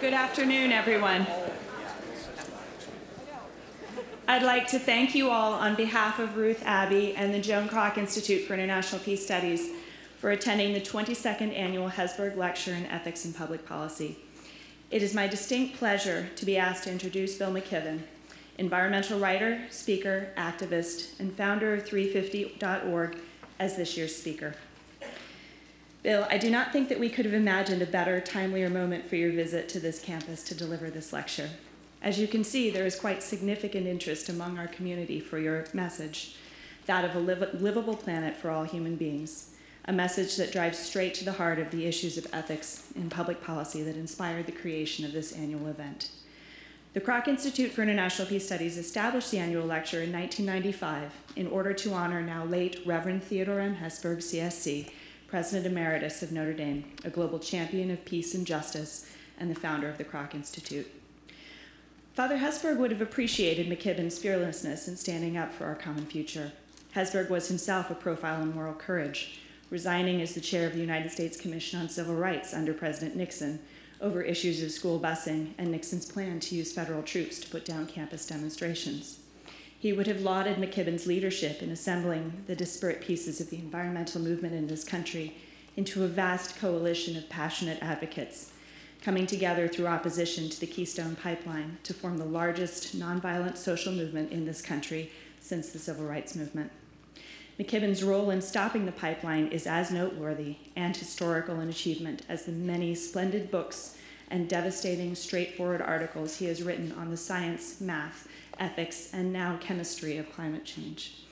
Good afternoon, everyone. I'd like to thank you all on behalf of Ruth Abbey and the Joan Kroc Institute for International Peace Studies for attending the 22nd Annual Hesburgh Lecture in Ethics and Public Policy. It is my distinct pleasure to be asked to introduce Bill McKibben, environmental writer, speaker, activist, and founder of 350.org as this year's speaker. Bill, I do not think that we could have imagined a better, timelier moment for your visit to this campus to deliver this lecture. As you can see, there is quite significant interest among our community for your message, that of a liv livable planet for all human beings, a message that drives straight to the heart of the issues of ethics in public policy that inspired the creation of this annual event. The Kroc Institute for International Peace Studies established the annual lecture in 1995 in order to honor now late Reverend Theodore M. Hesburgh, CSC, President Emeritus of Notre Dame, a global champion of peace and justice, and the founder of the Kroc Institute. Father Hesburgh would have appreciated McKibben's fearlessness in standing up for our common future. Hesburgh was himself a profile in moral courage, resigning as the chair of the United States Commission on Civil Rights under President Nixon over issues of school busing and Nixon's plan to use federal troops to put down campus demonstrations. He would have lauded McKibben's leadership in assembling the disparate pieces of the environmental movement in this country into a vast coalition of passionate advocates, coming together through opposition to the Keystone Pipeline to form the largest nonviolent social movement in this country since the Civil Rights Movement. McKibben's role in stopping the pipeline is as noteworthy and historical an achievement as the many splendid books and devastating, straightforward articles he has written on the science, math, ethics, and now chemistry of climate change.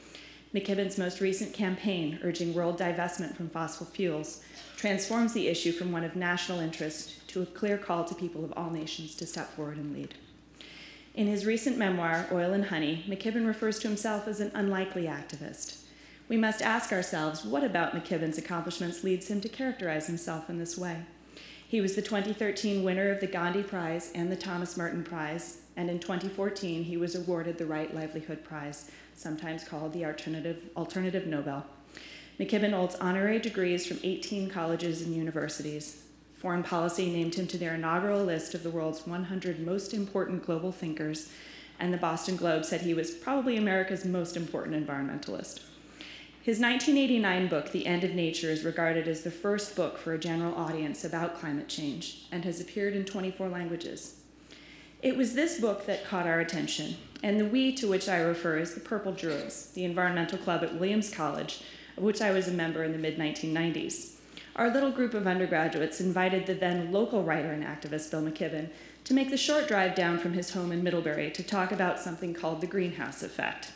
McKibben's most recent campaign, urging world divestment from fossil fuels, transforms the issue from one of national interest to a clear call to people of all nations to step forward and lead. In his recent memoir, Oil and Honey, McKibben refers to himself as an unlikely activist. We must ask ourselves what about McKibben's accomplishments leads him to characterize himself in this way? He was the 2013 winner of the Gandhi Prize and the Thomas Merton Prize, and in 2014 he was awarded the Right Livelihood Prize, sometimes called the Alternative, Alternative Nobel. McKibben holds honorary degrees from 18 colleges and universities. Foreign Policy named him to their inaugural list of the world's 100 most important global thinkers, and the Boston Globe said he was probably America's most important environmentalist. His 1989 book, The End of Nature, is regarded as the first book for a general audience about climate change and has appeared in 24 languages. It was this book that caught our attention, and the we to which I refer is the Purple Druids, the environmental club at Williams College, of which I was a member in the mid 1990s. Our little group of undergraduates invited the then local writer and activist Bill McKibben to make the short drive down from his home in Middlebury to talk about something called the greenhouse effect.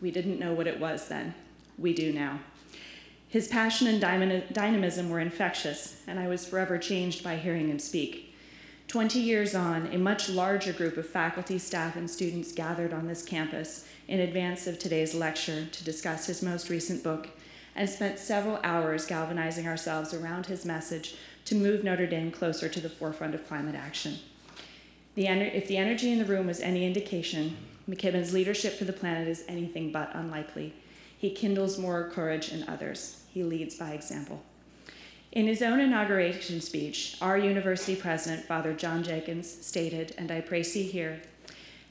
We didn't know what it was then we do now. His passion and dynamism were infectious, and I was forever changed by hearing him speak. Twenty years on, a much larger group of faculty, staff, and students gathered on this campus in advance of today's lecture to discuss his most recent book and spent several hours galvanizing ourselves around his message to move Notre Dame closer to the forefront of climate action. The if the energy in the room was any indication, McKibben's leadership for the planet is anything but unlikely. He kindles more courage in others. He leads by example. In his own inauguration speech, our university president, Father John Jenkins, stated, and I pray see here,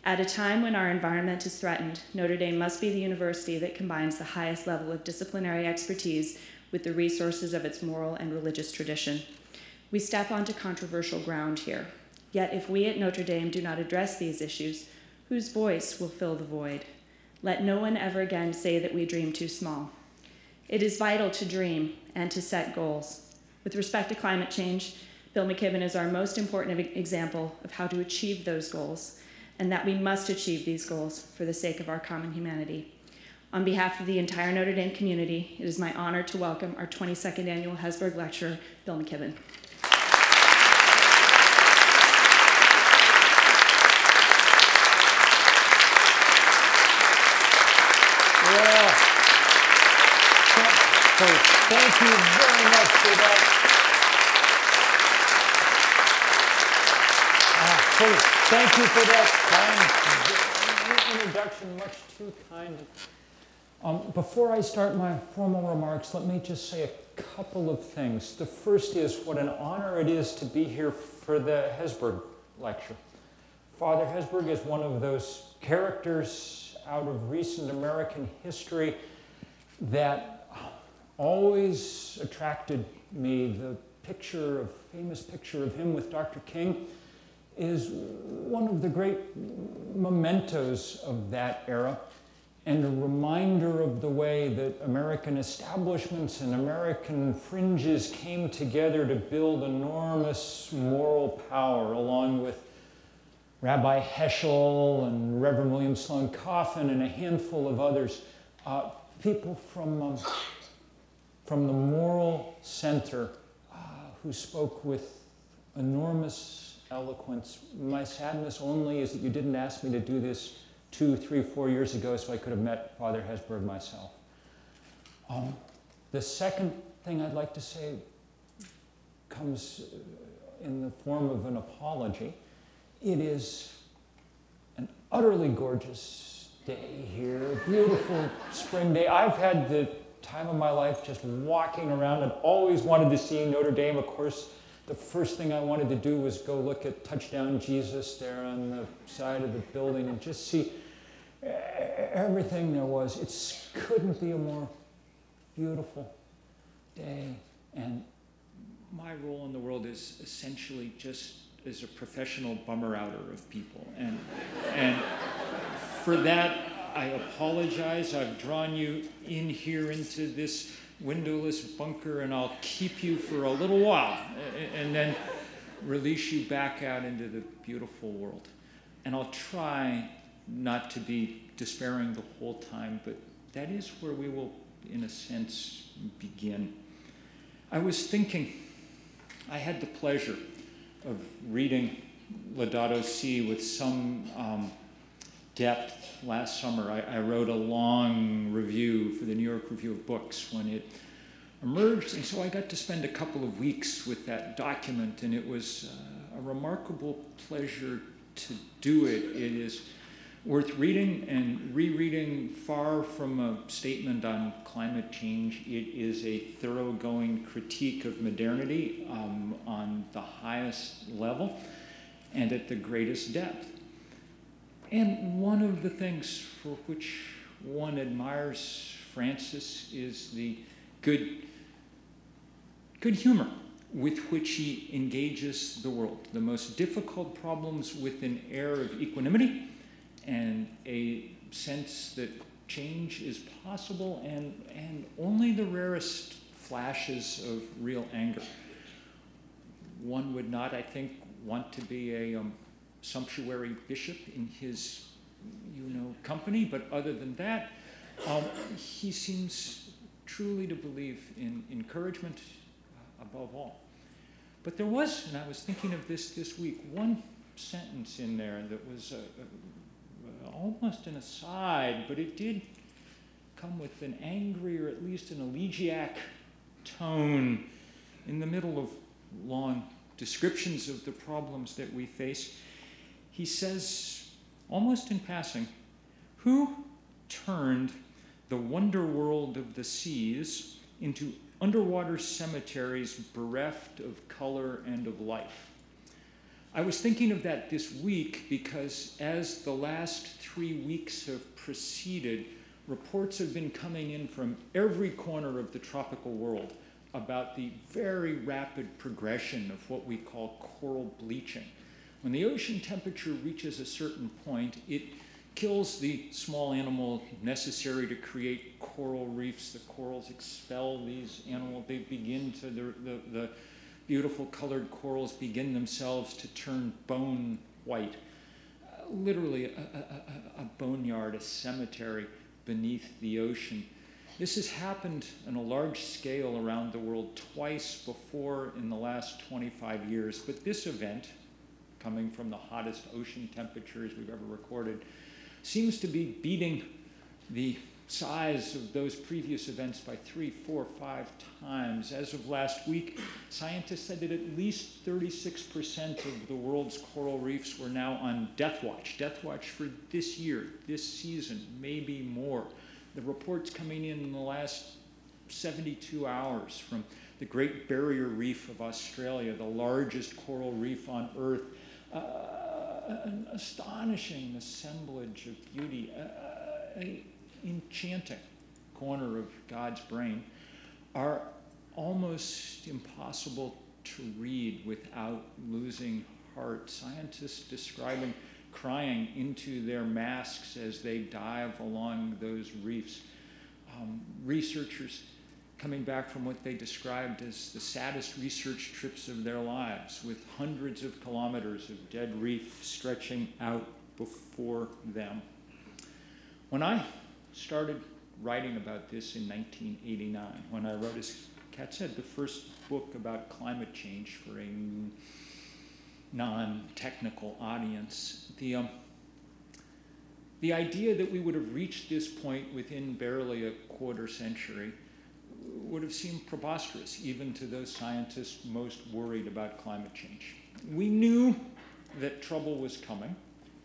at a time when our environment is threatened, Notre Dame must be the university that combines the highest level of disciplinary expertise with the resources of its moral and religious tradition. We step onto controversial ground here. Yet, if we at Notre Dame do not address these issues, whose voice will fill the void? Let no one ever again say that we dream too small. It is vital to dream and to set goals. With respect to climate change, Bill McKibben is our most important example of how to achieve those goals, and that we must achieve these goals for the sake of our common humanity. On behalf of the entire Notre Dame community, it is my honor to welcome our 22nd annual Hesburgh lecturer, Bill McKibben. Thank you very much for that. Uh, thank you for that kind introduction, much too kind. Um, before I start my formal remarks, let me just say a couple of things. The first is what an honor it is to be here for the Hesburgh lecture. Father Hesburgh is one of those characters out of recent American history that always attracted me. The picture, a famous picture of him with Dr. King, is one of the great mementos of that era and a reminder of the way that American establishments and American fringes came together to build enormous moral power, along with Rabbi Heschel and Reverend William Sloane Coffin and a handful of others, uh, people from, um, from the moral center uh, who spoke with enormous eloquence. My sadness only is that you didn't ask me to do this two, three, four years ago so I could have met Father Hesburgh myself. Um, the second thing I'd like to say comes in the form of an apology. It is an utterly gorgeous day here, beautiful spring day. I've had the time of my life just walking around I've always wanted to see Notre Dame. Of course, the first thing I wanted to do was go look at Touchdown Jesus there on the side of the building and just see everything there was. It couldn't be a more beautiful day. And my role in the world is essentially just as a professional bummer outer of people. And, and for that, I apologize. I've drawn you in here into this windowless bunker, and I'll keep you for a little while and then release you back out into the beautiful world. And I'll try not to be despairing the whole time, but that is where we will, in a sense, begin. I was thinking, I had the pleasure of reading Laudato Si with some um, depth last summer. I, I, wrote a long review for the New York Review of Books when it emerged, and so I got to spend a couple of weeks with that document, and it was uh, a remarkable pleasure to do it. It is worth reading and rereading. Far from a statement on climate change, it is a thoroughgoing critique of modernity um, on the highest level and at the greatest depth. And one of the things for which one admires Francis is the good, good humor with which he engages the world. The most difficult problems with an air of equanimity and a sense that change is possible and, and only the rarest flashes of real anger. One would not, I think, want to be a um, sumptuary bishop in his, you know, company, but other than that, um, he seems truly to believe in encouragement uh, above all. But there was, and I was thinking of this this week, one sentence in there that was uh, almost an aside, but it did come with an angry or at least an elegiac tone in the middle of long descriptions of the problems that we face. He says, almost in passing, Who turned the wonder world of the seas into underwater cemeteries bereft of color and of life? I was thinking of that this week because as the last three weeks have proceeded, reports have been coming in from every corner of the tropical world about the very rapid progression of what we call coral bleaching. When the ocean temperature reaches a certain point, it kills the small animal necessary to create coral reefs. The corals expel these animals. They begin to, the, the, the beautiful colored corals begin themselves to turn bone white. Uh, literally a, a, a, boneyard, a cemetery beneath the ocean. This has happened on a large scale around the world twice before in the last 25 years, but this event, coming from the hottest ocean temperatures we've ever recorded, seems to be beating the size of those previous events by three, four, five times. As of last week, scientists said that at least 36% of the world's coral reefs were now on death watch. Death watch for this year, this season, maybe more. The reports coming in in the last 72 hours from the Great Barrier Reef of Australia, the largest coral reef on Earth, uh, an astonishing assemblage of beauty, uh, an enchanting corner of God's brain, are almost impossible to read without losing heart. Scientists describing crying into their masks as they dive along those reefs. Um, researchers coming back from what they described as the saddest research trips of their lives, with hundreds of kilometers of dead reef stretching out before them. When I started writing about this in 1989, when I wrote, as Kat said, the first book about climate change for a non technical audience. The, um, the idea that we would have reached this point within barely a quarter century would have seemed preposterous, even to those scientists most worried about climate change. We knew that trouble was coming.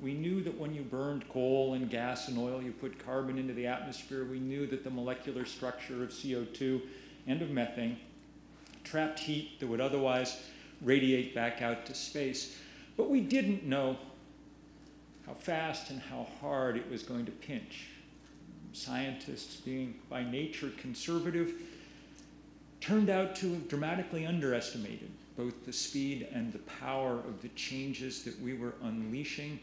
We knew that when you burned coal and gas and oil, you put carbon into the atmosphere. We knew that the molecular structure of CO2 and of methane trapped heat that would otherwise radiate back out to space. But we didn't know how fast and how hard it was going to pinch. Scientists, being by nature conservative, turned out to have dramatically underestimated both the speed and the power of the changes that we were unleashing.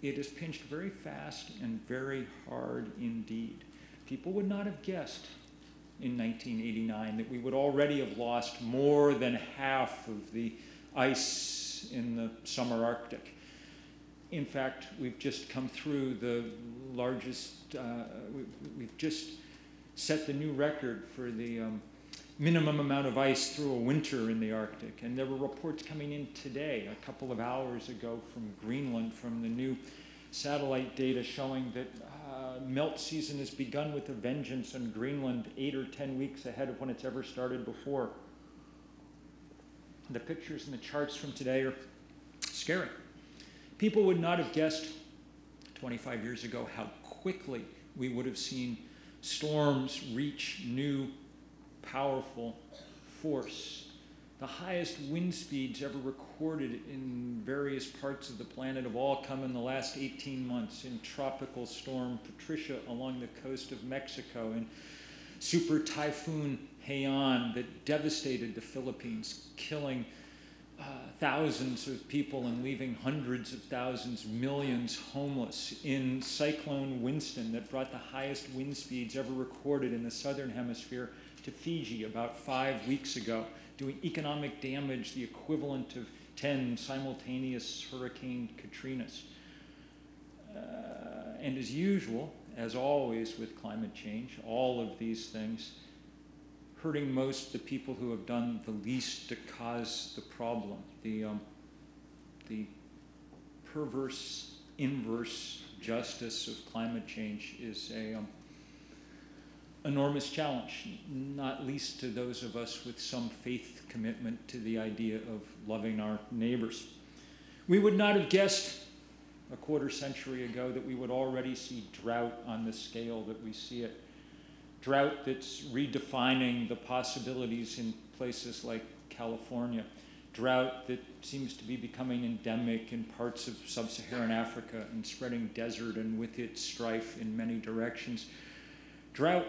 It has pinched very fast and very hard indeed. People would not have guessed in 1989 that we would already have lost more than half of the ice in the summer Arctic. In fact, we've just come through the largest, uh, we, have just set the new record for the um, minimum amount of ice through a winter in the Arctic. And there were reports coming in today, a couple of hours ago, from Greenland, from the new satellite data showing that uh, melt season has begun with a vengeance in Greenland eight or ten weeks ahead of when it's ever started before. The pictures and the charts from today are scary. People would not have guessed 25 years ago how quickly we would have seen storms reach new, powerful force. The highest wind speeds ever recorded in various parts of the planet have all come in the last 18 months in Tropical Storm Patricia along the coast of Mexico and Super Typhoon Haiyan that devastated the Philippines, killing uh, thousands of people and leaving hundreds of thousands, millions homeless. In Cyclone Winston, that brought the highest wind speeds ever recorded in the southern hemisphere to Fiji about five weeks ago doing economic damage the equivalent of 10 simultaneous Hurricane Katrinas. Uh, and as usual, as always with climate change, all of these things hurting most the people who have done the least to cause the problem. The, um, the perverse, inverse justice of climate change is a um, enormous challenge, not least to those of us with some faith commitment to the idea of loving our neighbors. We would not have guessed a quarter century ago that we would already see drought on the scale that we see it. Drought that's redefining the possibilities in places like California. Drought that seems to be becoming endemic in parts of sub Saharan Africa and spreading desert and with it strife in many directions. Drought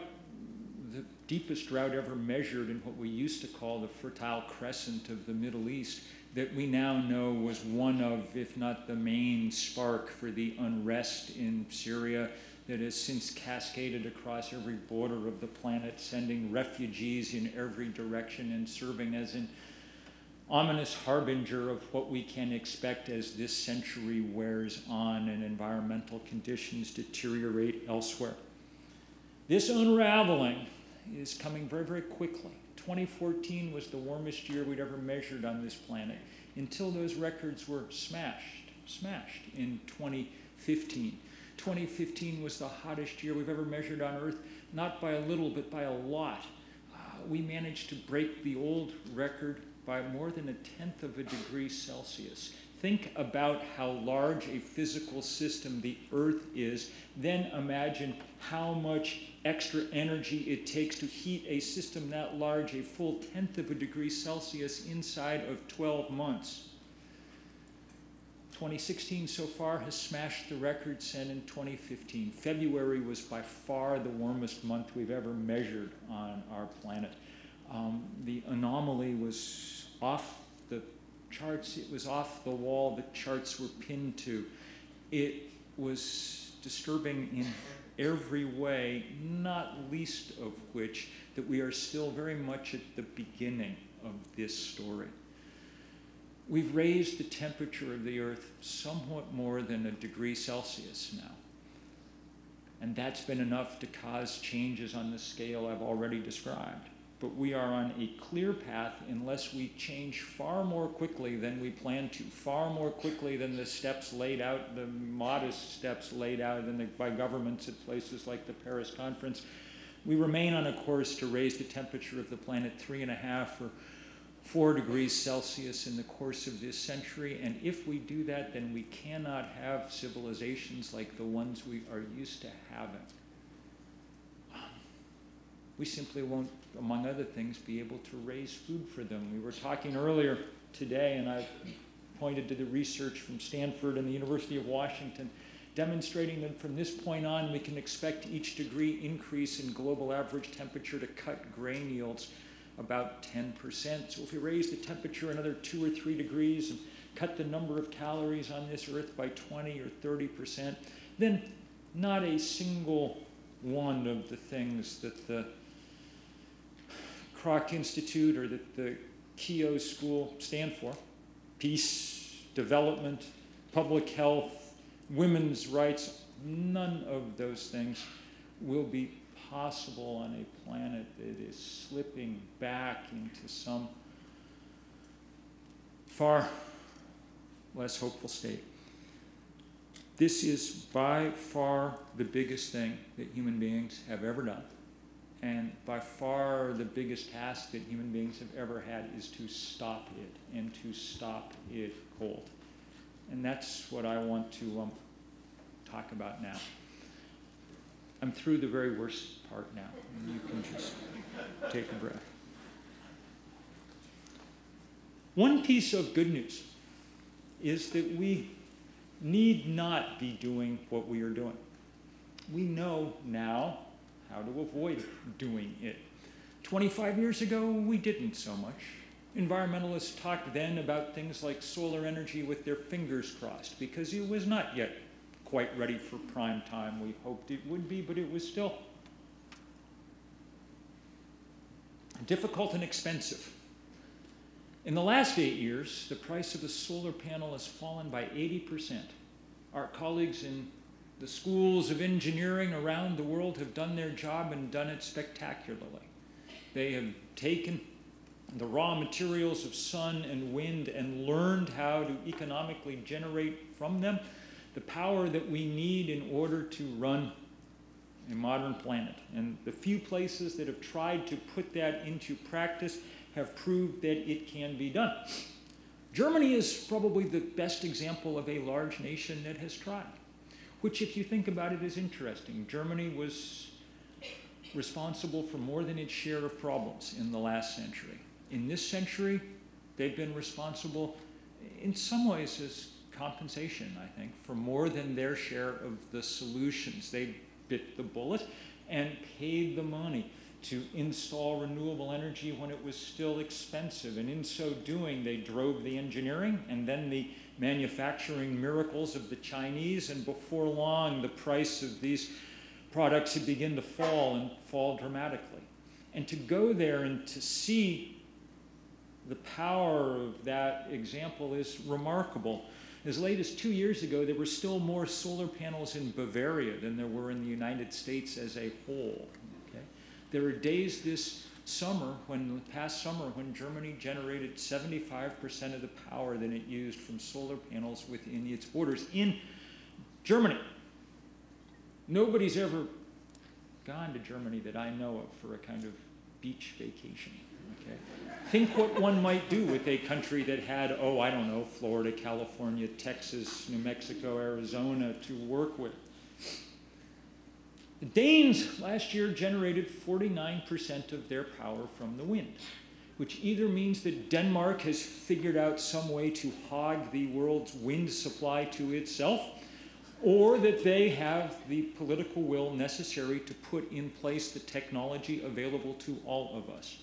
the deepest drought ever measured in what we used to call the Fertile Crescent of the Middle East, that we now know was one of, if not the main spark for the unrest in Syria that has since cascaded across every border of the planet, sending refugees in every direction and serving as an ominous harbinger of what we can expect as this century wears on and environmental conditions deteriorate elsewhere. This unraveling is coming very, very quickly. 2014 was the warmest year we'd ever measured on this planet until those records were smashed, smashed in 2015. 2015 was the hottest year we've ever measured on Earth, not by a little, but by a lot. Uh, we managed to break the old record by more than a tenth of a degree Celsius. Think about how large a physical system the Earth is, then imagine how much extra energy it takes to heat a system that large a full tenth of a degree Celsius inside of 12 months. 2016 so far has smashed the record set in 2015. February was by far the warmest month we've ever measured on our planet. Um, the anomaly was off the charts, it was off the wall the charts were pinned to. It was disturbing in every way, not least of which that we are still very much at the beginning of this story. We've raised the temperature of the Earth somewhat more than a degree Celsius now. And that's been enough to cause changes on the scale I've already described. But we are on a clear path unless we change far more quickly than we plan to, far more quickly than the steps laid out, the modest steps laid out the, by governments at places like the Paris Conference. We remain on a course to raise the temperature of the planet three and a half or four degrees Celsius in the course of this century. And if we do that, then we cannot have civilizations like the ones we are used to having. We simply won't, among other things, be able to raise food for them. We were talking earlier today, and I pointed to the research from Stanford and the University of Washington demonstrating that from this point on we can expect each degree increase in global average temperature to cut grain yields about 10%. So if we raise the temperature another two or three degrees and cut the number of calories on this earth by 20 or 30%, then not a single one of the things that the Kroc Institute or that the Keough School stand for, peace, development, public health, women's rights, none of those things will be possible on a planet that is slipping back into some far less hopeful state. This is by far the biggest thing that human beings have ever done. And by far the biggest task that human beings have ever had is to stop it and to stop it cold. And that's what I want to um, talk about now. I'm through the very worst part now, you can just take a breath. One piece of good news is that we need not be doing what we are doing. We know now how to avoid doing it. 25 years ago, we didn't so much. Environmentalists talked then about things like solar energy with their fingers crossed because it was not yet quite ready for prime time. We hoped it would be, but it was still difficult and expensive. In the last eight years, the price of a solar panel has fallen by 80%. Our colleagues in the schools of engineering around the world have done their job and done it spectacularly. They have taken the raw materials of sun and wind and learned how to economically generate from them the power that we need in order to run a modern planet. And the few places that have tried to put that into practice have proved that it can be done. Germany is probably the best example of a large nation that has tried, which, if you think about it, is interesting. Germany was responsible for more than its share of problems in the last century. In this century, they've been responsible in some ways as compensation, I think, for more than their share of the solutions. They bit the bullet and paid the money to install renewable energy when it was still expensive. And in so doing, they drove the engineering and then the manufacturing miracles of the Chinese. And before long, the price of these products had begun to fall and fall dramatically. And to go there and to see the power of that example is remarkable. As late as two years ago, there were still more solar panels in Bavaria than there were in the United States as a whole. Okay? There were days this summer, when past summer, when Germany generated 75% of the power that it used from solar panels within its borders in Germany. Nobody's ever gone to Germany that I know of for a kind of beach vacation. Okay? Think what one might do with a country that had, oh, I don't know, Florida, California, Texas, New Mexico, Arizona to work with. The Danes last year generated 49% of their power from the wind. which either means that Denmark has figured out some way to hog the world's wind supply to itself, or that they have the political will necessary to put in place the technology available to all of us.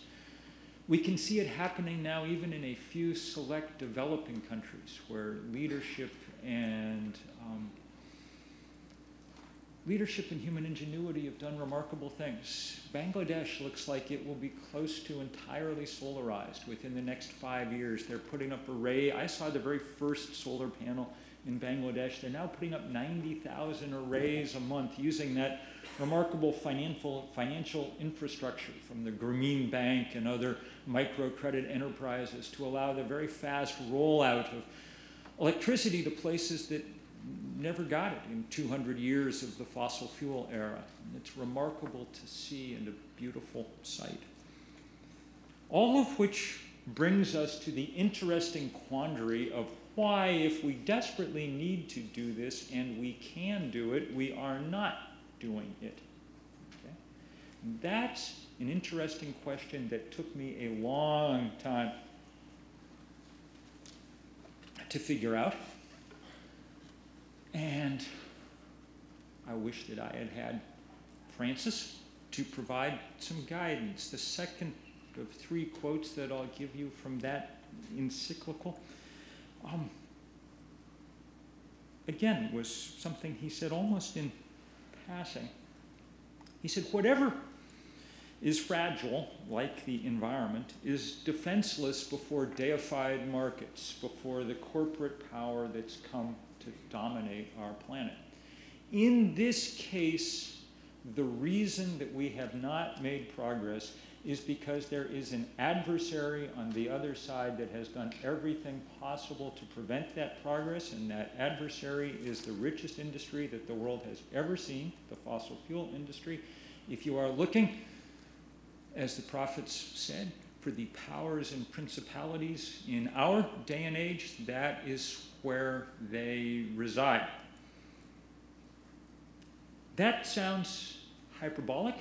We can see it happening now even in a few select developing countries where leadership and um, leadership and human ingenuity have done remarkable things. Bangladesh looks like it will be close to entirely solarized within the next five years. They're putting up array. I saw the very first solar panel in Bangladesh. They're now putting up 90,000 arrays a month using that remarkable financial, financial infrastructure from the Grameen Bank and other microcredit enterprises to allow the very fast rollout of electricity to places that never got it in 200 years of the fossil fuel era. And it's remarkable to see and a beautiful sight. All of which brings us to the interesting quandary of why, if we desperately need to do this and we can do it, we are not doing it. Okay? That's an interesting question that took me a long time to figure out. And I wish that I had had Francis to provide some guidance. The second of three quotes that I'll give you from that encyclical, um, again, was something he said almost in passing. He said, Whatever is fragile, like the environment, is defenseless before deified markets, before the corporate power that's come to dominate our planet. In this case, the reason that we have not made progress is because there is an adversary on the other side that has done everything possible to prevent that progress, and that adversary is the richest industry that the world has ever seen, the fossil fuel industry. If you are looking, as the prophets said, for the powers and principalities in our day and age, that is where they reside. That sounds hyperbolic,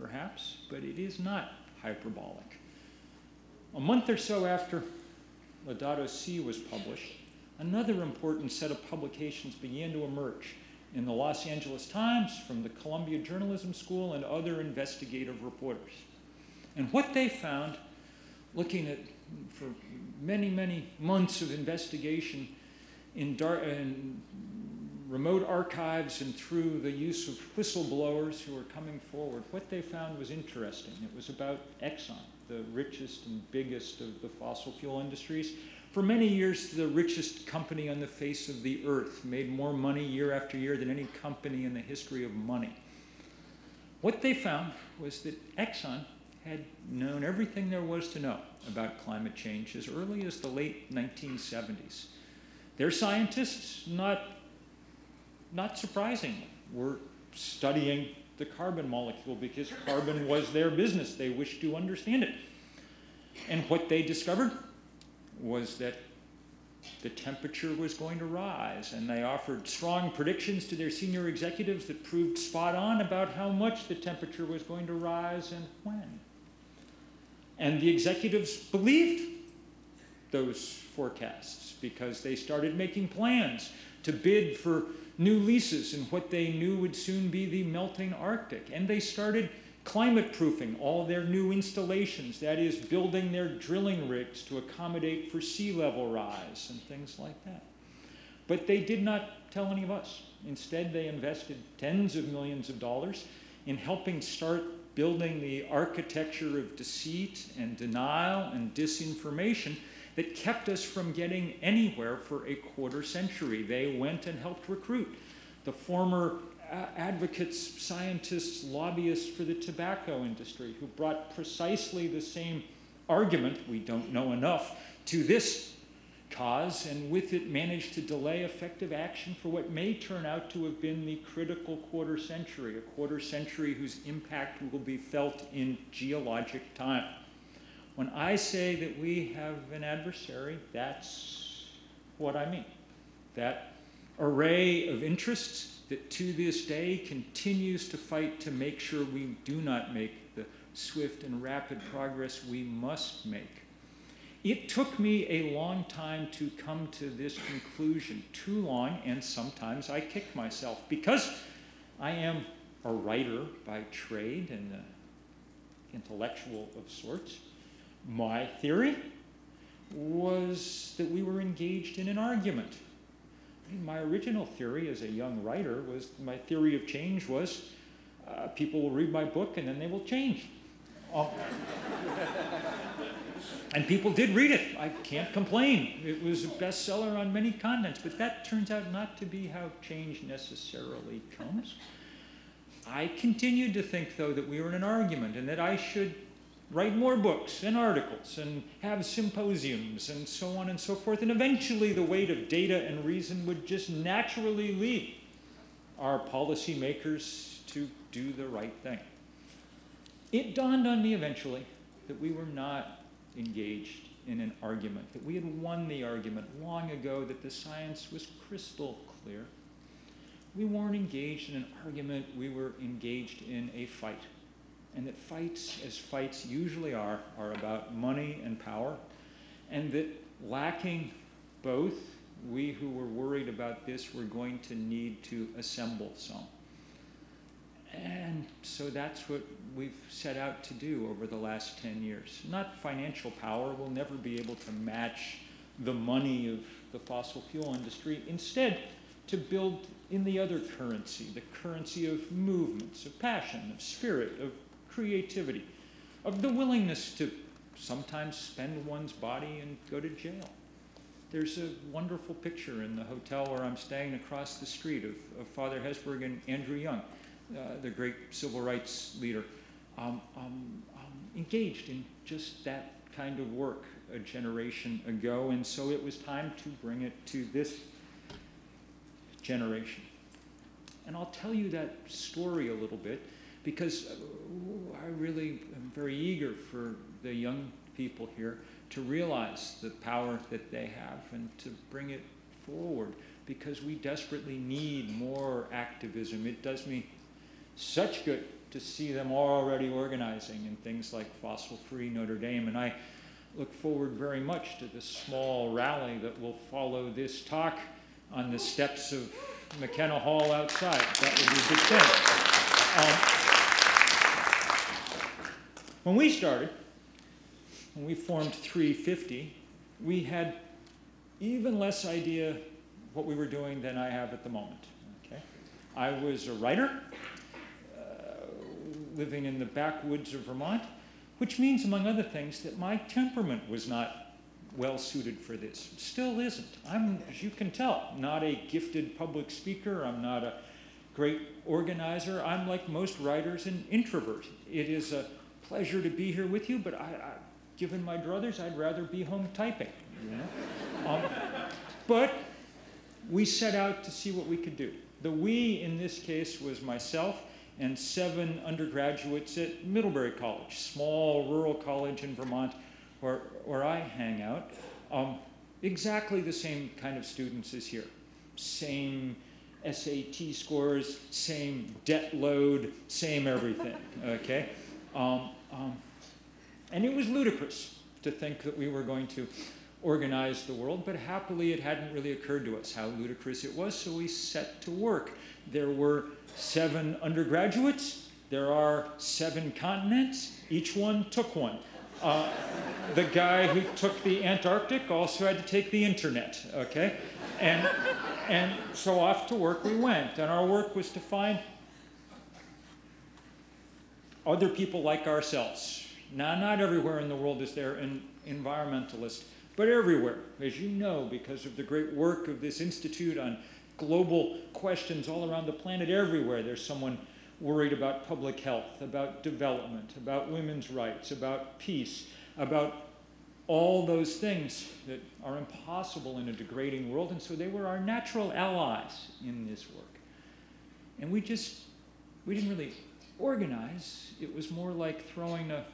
perhaps, but it is not hyperbolic. A month or so after Laudato Si was published, another important set of publications began to emerge in the Los Angeles Times, from the Columbia Journalism School, and other investigative reporters. And what they found, looking at for many, many months of investigation in, in remote archives and through the use of whistleblowers who were coming forward, what they found was interesting. It was about Exxon, the richest and biggest of the fossil fuel industries. For many years, the richest company on the face of the earth made more money year after year than any company in the history of money. What they found was that Exxon had known everything there was to know about climate change as early as the late 1970s. Their scientists, not, not surprisingly, were studying the carbon molecule because carbon was their business. They wished to understand it. And what they discovered was that the temperature was going to rise, and they offered strong predictions to their senior executives that proved spot on about how much the temperature was going to rise and when. And the executives believed those forecasts because they started making plans to bid for new leases in what they knew would soon be the melting Arctic. And they started climate proofing all their new installations, that is, building their drilling rigs to accommodate for sea level rise and things like that. But they did not tell any of us. Instead, they invested tens of millions of dollars in helping start building the architecture of deceit and denial and disinformation that kept us from getting anywhere for a quarter century. They went and helped recruit the former uh, advocates, scientists, lobbyists for the tobacco industry who brought precisely the same argument, we don't know enough, to this cause, and with it managed to delay effective action for what may turn out to have been the critical quarter century, a quarter century whose impact will be felt in geologic time. When I say that we have an adversary, that's what I mean. That array of interests that to this day continues to fight to make sure we do not make the swift and rapid progress we must make. It took me a long time to come to this conclusion, too long, and sometimes I kick myself because I am a writer by trade and an intellectual of sorts. My theory was that we were engaged in an argument. My original theory as a young writer was my theory of change was uh, people will read my book and then they will change. Um, and people did read it. I can't complain. It was a bestseller on many continents, but that turns out not to be how change necessarily comes. I continued to think, though, that we were in an argument and that I should write more books and articles and have symposiums and so on and so forth. And eventually, the weight of data and reason would just naturally lead our policymakers to do the right thing. It dawned on me eventually that we were not engaged in an argument, that we had won the argument long ago, that the science was crystal clear. We weren't engaged in an argument, we were engaged in a fight. And that fights, as fights usually are, are about money and power. And that lacking both, we who were worried about this were going to need to assemble some. And so that's what we've set out to do over the last 10 years. Not financial power, we'll never be able to match the money of the fossil fuel industry. Instead, to build in the other currency, the currency of movements, of passion, of spirit, of creativity, of the willingness to sometimes spend one's body and go to jail. There's a wonderful picture in the hotel where I'm staying across the street of, of Father Hesburgh and Andrew Young, uh, the great civil rights leader, um, um, um, engaged in just that kind of work a generation ago. And so it was time to bring it to this generation. And I'll tell you that story a little bit because uh, I really am very eager for the young people here to realize the power that they have and to bring it forward because we desperately need more activism. It does me such good to see them already organizing in things like Fossil Free Notre Dame. And I look forward very much to the small rally that will follow this talk on the steps of McKenna Hall outside. That would be a good thing. Um, when we started, when we formed 350, we had even less idea what we were doing than I have at the moment. Okay? I was a writer uh, living in the backwoods of Vermont, which means, among other things, that my temperament was not well suited for this. Still isn't. I'm, as you can tell, not a gifted public speaker. I'm not a great organizer. I'm like most writers, an introvert. It is a pleasure to be here with you, but I, I, given my druthers, I'd rather be home typing. You know? um, but we set out to see what we could do. The we in this case was myself and seven undergraduates at Middlebury College, small rural college in Vermont where, where I hang out. Um, exactly the same kind of students as here. Same SAT scores, same debt load, same everything, okay? Um, um, and it was ludicrous to think that we were going to organize the world, but happily it hadn't really occurred to us how ludicrous it was, so we set to work. There were seven undergraduates, there are seven continents, each one took one. Uh, the guy who took the Antarctic also had to take the internet, okay? And, and so off to work we went, and our work was to find other people like ourselves. Now, not everywhere in the world is there an environmentalist, but everywhere, as you know, because of the great work of this institute on global questions all around the planet, everywhere there's someone worried about public health, about development, about women's rights, about peace, about all those things that are impossible in a degrading world. And so they were our natural allies in this work. And we just, we didn't really organize. It was more like throwing a,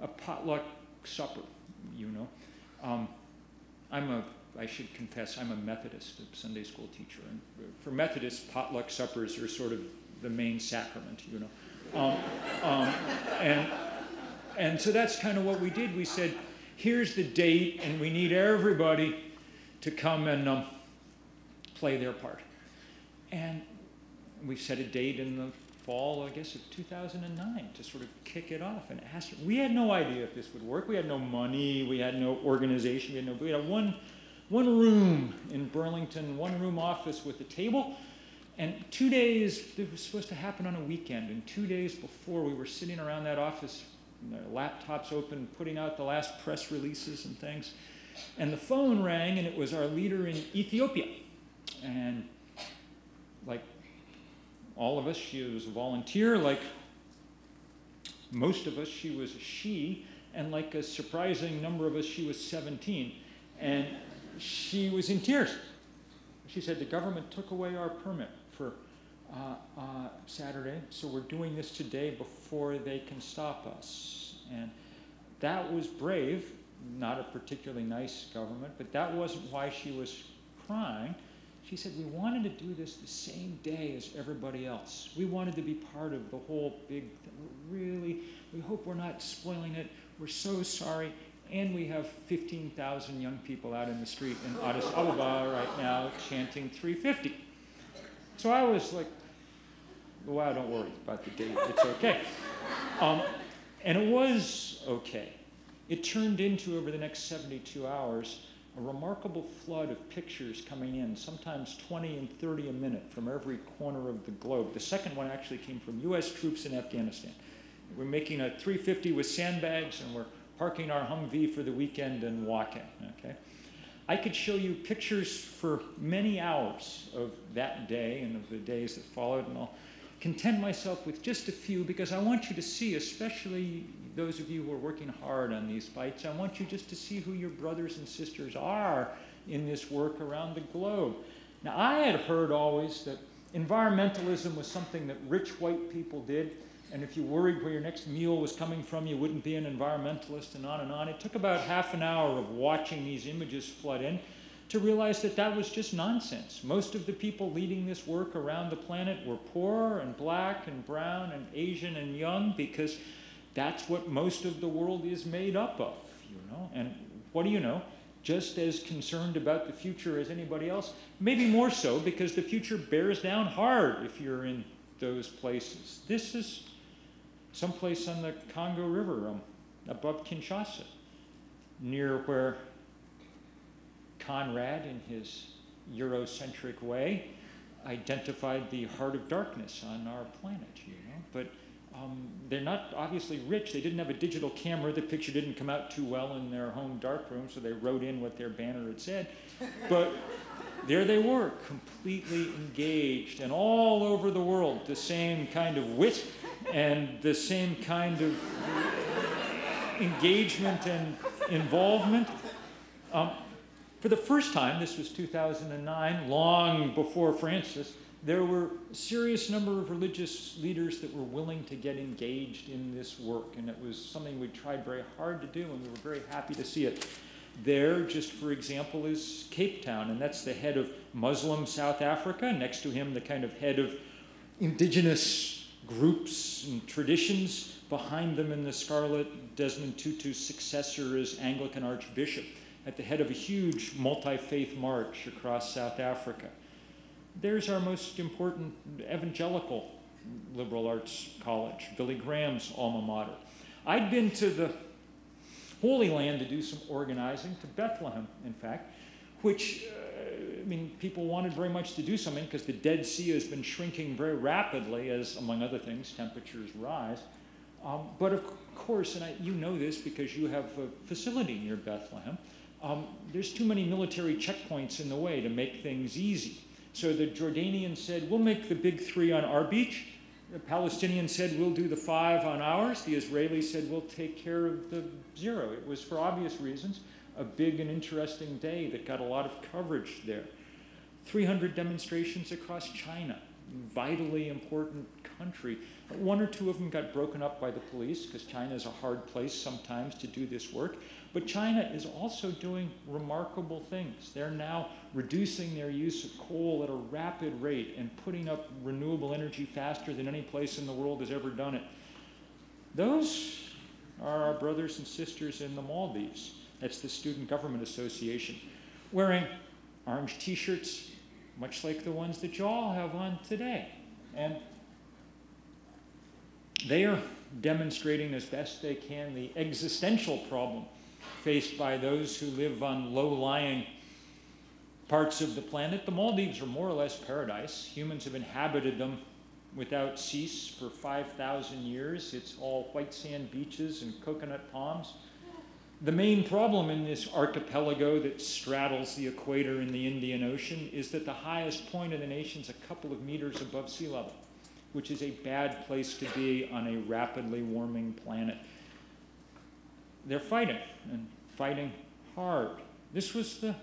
a potluck supper, you know. Um, I'm a, I should confess, I'm a Methodist, a Sunday school teacher. And for Methodists, potluck suppers are sort of the main sacrament, you know. Um, um, and, and so that's kind of what we did. We said, here's the date, and we need everybody to come and um, play their part. And we set a date in the fall, I guess, of 2009 to sort of kick it off and ask. We had no idea if this would work. We had no money. We had no organization. We had no. We had one, one room in Burlington, one room office with a table. And two days, it was supposed to happen on a weekend, and two days before we were sitting around that office, laptops open, putting out the last press releases and things. And the phone rang, and it was our leader in Ethiopia. And all of us, she was a volunteer. Like most of us, she was a she. And like a surprising number of us, she was 17. And she was in tears. She said, The government took away our permit for uh, uh, Saturday, so we're doing this today before they can stop us. And that was brave, not a particularly nice government, but that wasn't why she was crying. She said, We wanted to do this the same day as everybody else. We wanted to be part of the whole big thing. Really, we hope we're not spoiling it. We're so sorry. And we have 15,000 young people out in the street in Addis Ababa right now chanting 350. So I was like, wow, don't worry about the date. It's okay. Um, and it was okay. It turned into, over the next 72 hours, a remarkable flood of pictures coming in, sometimes 20 and 30 a minute from every corner of the globe. The second one actually came from US troops in Afghanistan. We're making a 350 with sandbags and we're parking our Humvee for the weekend and walking, okay? I could show you pictures for many hours of that day and of the days that followed, and I'll content myself with just a few because I want you to see, especially those of you who are working hard on these fights, I want you just to see who your brothers and sisters are in this work around the globe. Now, I had heard always that environmentalism was something that rich white people did, and if you worried where your next meal was coming from, you wouldn't be an environmentalist, and on and on. It took about half an hour of watching these images flood in to realize that that was just nonsense. Most of the people leading this work around the planet were poor and black and brown and Asian and young because that's what most of the world is made up of, you know. And what do you know? Just as concerned about the future as anybody else, maybe more so because the future bears down hard if you're in those places. This is someplace on the Congo River um, above Kinshasa, near where Conrad, in his Eurocentric way, identified the heart of darkness on our planet, you know. But um, they're not obviously rich. They didn't have a digital camera. The picture didn't come out too well in their home darkroom, so they wrote in what their banner had said. But there they were, completely engaged, and all over the world, the same kind of wit and the same kind of engagement and involvement. Um, for the first time, this was 2009, long before Francis, there were a serious number of religious leaders that were willing to get engaged in this work, and it was something we tried very hard to do, and we were very happy to see it. There, just for example, is Cape Town, and that's the head of Muslim South Africa. Next to him, the kind of head of indigenous groups and traditions. Behind them in the scarlet, Desmond Tutu's successor is Anglican Archbishop at the head of a huge multi faith march across South Africa. There's our most important evangelical liberal arts college, Billy Graham's alma mater. I'd been to the Holy Land to do some organizing, to Bethlehem, in fact, which, uh, I mean, people wanted very much to do something because the Dead Sea has been shrinking very rapidly as, among other things, temperatures rise. Um, but of course, and I, you know this because you have a facility near Bethlehem, um, there's too many military checkpoints in the way to make things easy. So the Jordanians said, we'll make the big three on our beach. The Palestinians said, we'll do the five on ours. The Israelis said, we'll take care of the zero. It was, for obvious reasons, a big and interesting day that got a lot of coverage there. 300 demonstrations across China, vitally important country. One or two of them got broken up by the police because China is a hard place sometimes to do this work. But China is also doing remarkable things. They're now reducing their use of coal at a rapid rate and putting up renewable energy faster than any place in the world has ever done it. Those are our brothers and sisters in the Maldives. That's the Student Government Association, wearing orange t shirts, much like the ones that you all have on today. And they are demonstrating as best they can the existential problem faced by those who live on low lying parts of the planet. The Maldives are more or less paradise. Humans have inhabited them without cease for 5,000 years. It's all white sand beaches and coconut palms. The main problem in this archipelago that straddles the equator in the Indian Ocean is that the highest point of the nation is a couple of meters above sea level, which is a bad place to be on a rapidly warming planet. They're fighting, and fighting hard. This was the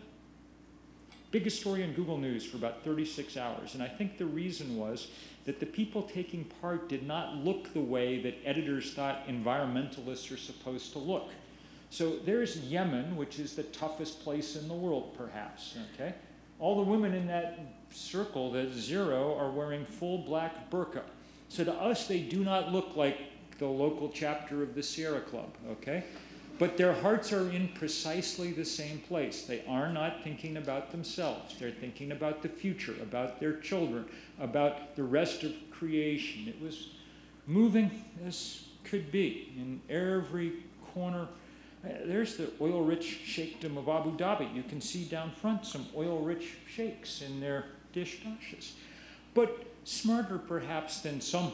biggest story in Google News for about 36 hours, and I think the reason was that the people taking part did not look the way that editors thought environmentalists are supposed to look. So there's Yemen, which is the toughest place in the world, perhaps. Okay, all the women in that circle, that zero, are wearing full black burqa. So to us, they do not look like the local chapter of the Sierra Club. Okay, but their hearts are in precisely the same place. They are not thinking about themselves. They're thinking about the future, about their children, about the rest of creation. It was moving as could be in every corner uh, there's the oil rich sheikhdom of Abu Dhabi. You can see down front some oil rich sheikhs in their dish dashes. But smarter perhaps than some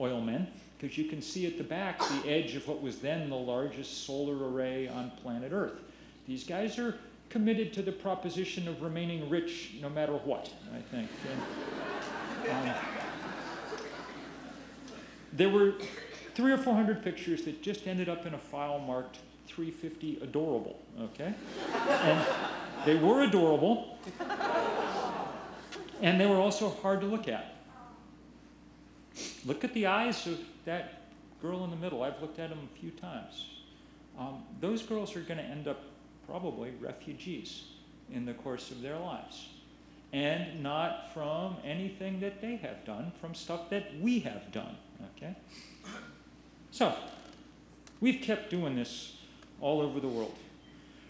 oil men, because you can see at the back the edge of what was then the largest solar array on planet Earth. These guys are committed to the proposition of remaining rich no matter what, I think. And, um, there were three or four hundred pictures that just ended up in a file marked 350 adorable, okay? and they were adorable, and they were also hard to look at. Look at the eyes of that girl in the middle. I've looked at them a few times. Um, those girls are going to end up probably refugees in the course of their lives. And not from anything that they have done, from stuff that we have done. Okay? So, we've kept doing this all over the world.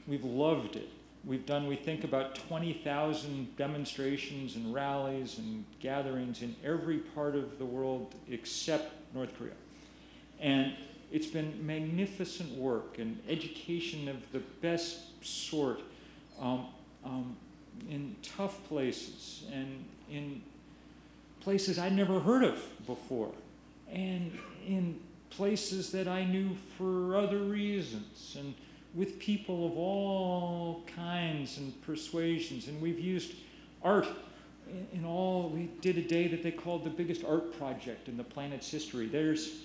We've loved it. We've done, we think, about 20,000 demonstrations and rallies and gatherings in every part of the world except North Korea. And it's been magnificent work and education of the best sort um, um, in tough places and in places I'd never heard of before. And in places that I knew for other reasons, and with people of all kinds and persuasions. And we've used art in all, we did a day that they called the biggest art project in the planet's history. There's